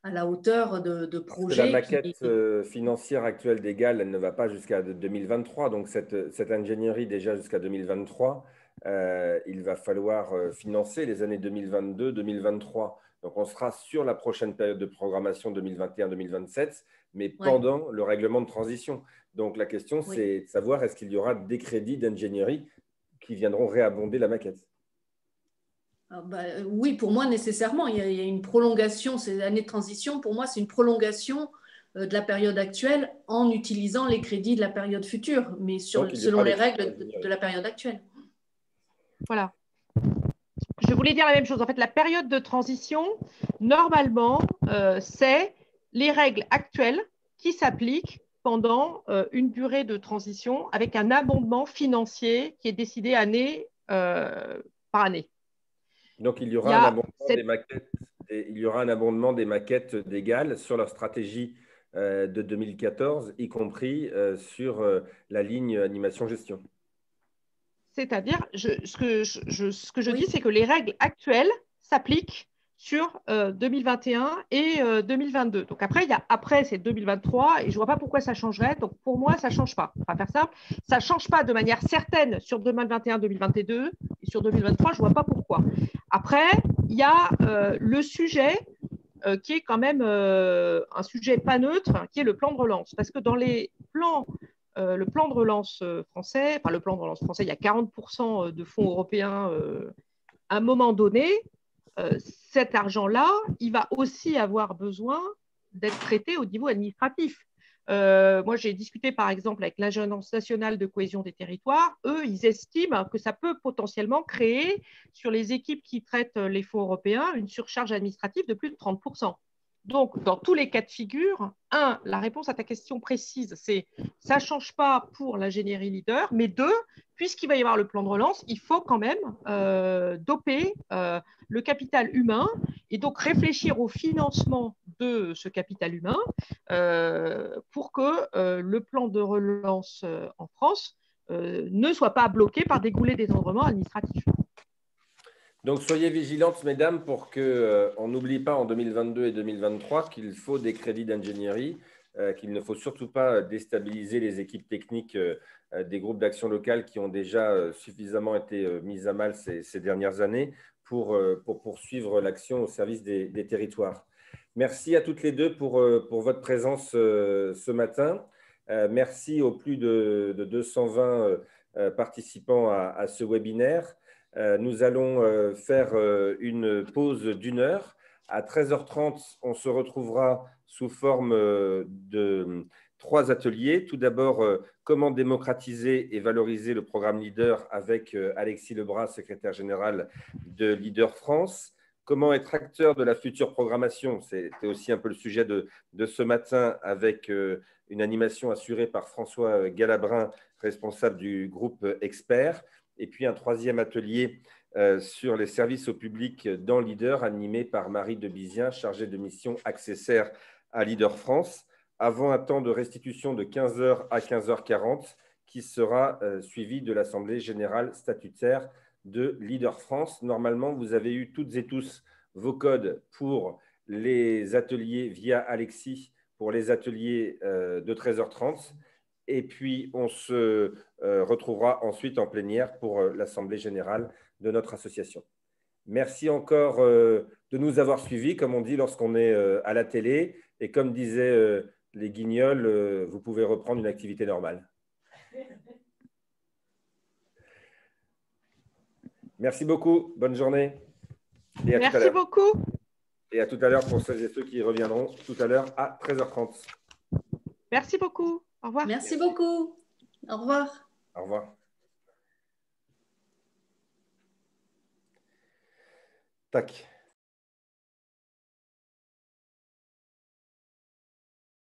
à la hauteur de, de projets. La maquette euh, financière actuelle d'Egal, elle ne va pas jusqu'à 2023. Donc, cette, cette, ingénierie, déjà jusqu'à 2023, euh, il va falloir euh, financer les années 2022-2023. Donc, on sera sur la prochaine période de programmation 2021-2027, mais pendant le règlement de transition. Donc, la question, c'est de savoir est-ce qu'il y aura des crédits d'ingénierie qui viendront réabonder la maquette ah, bah, oui, pour moi, nécessairement. Il y, a, une prolongation, ces années de transition, pour moi, c'est une prolongation euh, de la période actuelle en utilisant les crédits de la période future, mais selon les règles de, la période actuelle. Voilà. Je voulais dire la même chose. En fait, la période de transition, normalement, euh, c'est les règles actuelles qui s'appliquent pendant euh, une durée de transition avec un abondement financier qui est décidé année par année. Donc, il y aura, un, abondement des maquettes, il y aura un abondement des maquettes d'égal sur leur stratégie euh, de 2014, y compris euh, sur euh, la ligne animation-gestion. C'est-à-dire, ce que je, ce que je dis, c'est que les règles actuelles s'appliquent sur 2021 et 2022. Donc après, il y a après, c'est 2023 et je ne vois pas pourquoi ça changerait. Donc pour moi, ça ne change pas. On va faire simple. Ça ne change pas de manière certaine sur 2021-2022 et sur 2023, je ne vois pas pourquoi. Après, il y a euh, le sujet euh, qui est quand même euh, un sujet pas neutre, qui est le plan de relance. Parce que dans les plans, le plan de relance français, enfin le plan de relance français, il y a 40% de fonds européens à un moment donné. Cet argent-là, il va aussi avoir besoin d'être traité au niveau administratif. Euh, moi, j'ai discuté par exemple avec l'Agence nationale de cohésion des territoires. Eux, ils estiment que ça peut potentiellement créer sur les équipes qui traitent les fonds européens une surcharge administrative de plus de 30%. Donc, dans tous les cas de figure, un, la réponse à ta question précise, c'est ça ne change pas pour l'ingénierie leader, mais deux, puisqu'il va y avoir le plan de relance, il faut quand même euh, doper euh, le capital humain et donc réfléchir au financement de ce capital humain euh, pour que le plan de relance en France ne soit pas bloqué par des goulets d'étendrement administratifs. Donc soyez vigilantes, mesdames, pour qu'on euh, n'oublie pas en 2022 et 2023 qu'il faut des crédits d'ingénierie, euh, qu'il ne faut surtout pas déstabiliser les équipes techniques euh, des groupes d'action locale qui ont déjà suffisamment été mises à mal ces, dernières années pour, pour poursuivre l'action au service des, territoires. Merci à toutes les deux pour votre présence ce matin. merci aux plus de, 220 participants à ce webinaire. Euh, nous allons euh, faire euh, une pause d'une heure. À 13h30, on se retrouvera sous forme de trois ateliers. Tout d'abord, comment démocratiser et valoriser le programme Leader avec Alexis Lebras, secrétaire général de Leader France. Comment être acteur de la future programmation? C'était aussi un peu le sujet de, de ce matin avec une animation assurée par François Galabrin, responsable du groupe Expert et puis un troisième atelier euh, sur les services au public dans Leader, animé par Marie Debizien, chargée de mission accessaire à Leader France, avant un temps de restitution de 15h à 15h40 qui sera euh, suivi de l'Assemblée générale statutaire de Leader France. Normalement, vous avez eu toutes et tous vos codes pour les ateliers via Alexis pour les ateliers euh, de 13h30 et puis on se retrouvera ensuite en plénière pour euh, l'Assemblée générale de notre association. Merci encore euh, de nous avoir suivis, comme on dit lorsqu'on est à la télé. Et comme disaient les guignols, vous pouvez reprendre une activité normale. Merci beaucoup. Bonne journée. Merci beaucoup. Et à tout à l'heure pour celles et ceux qui reviendront tout à l'heure à 13h30. Merci beaucoup. Au revoir. Merci, beaucoup. Au revoir. Au revoir. Tac.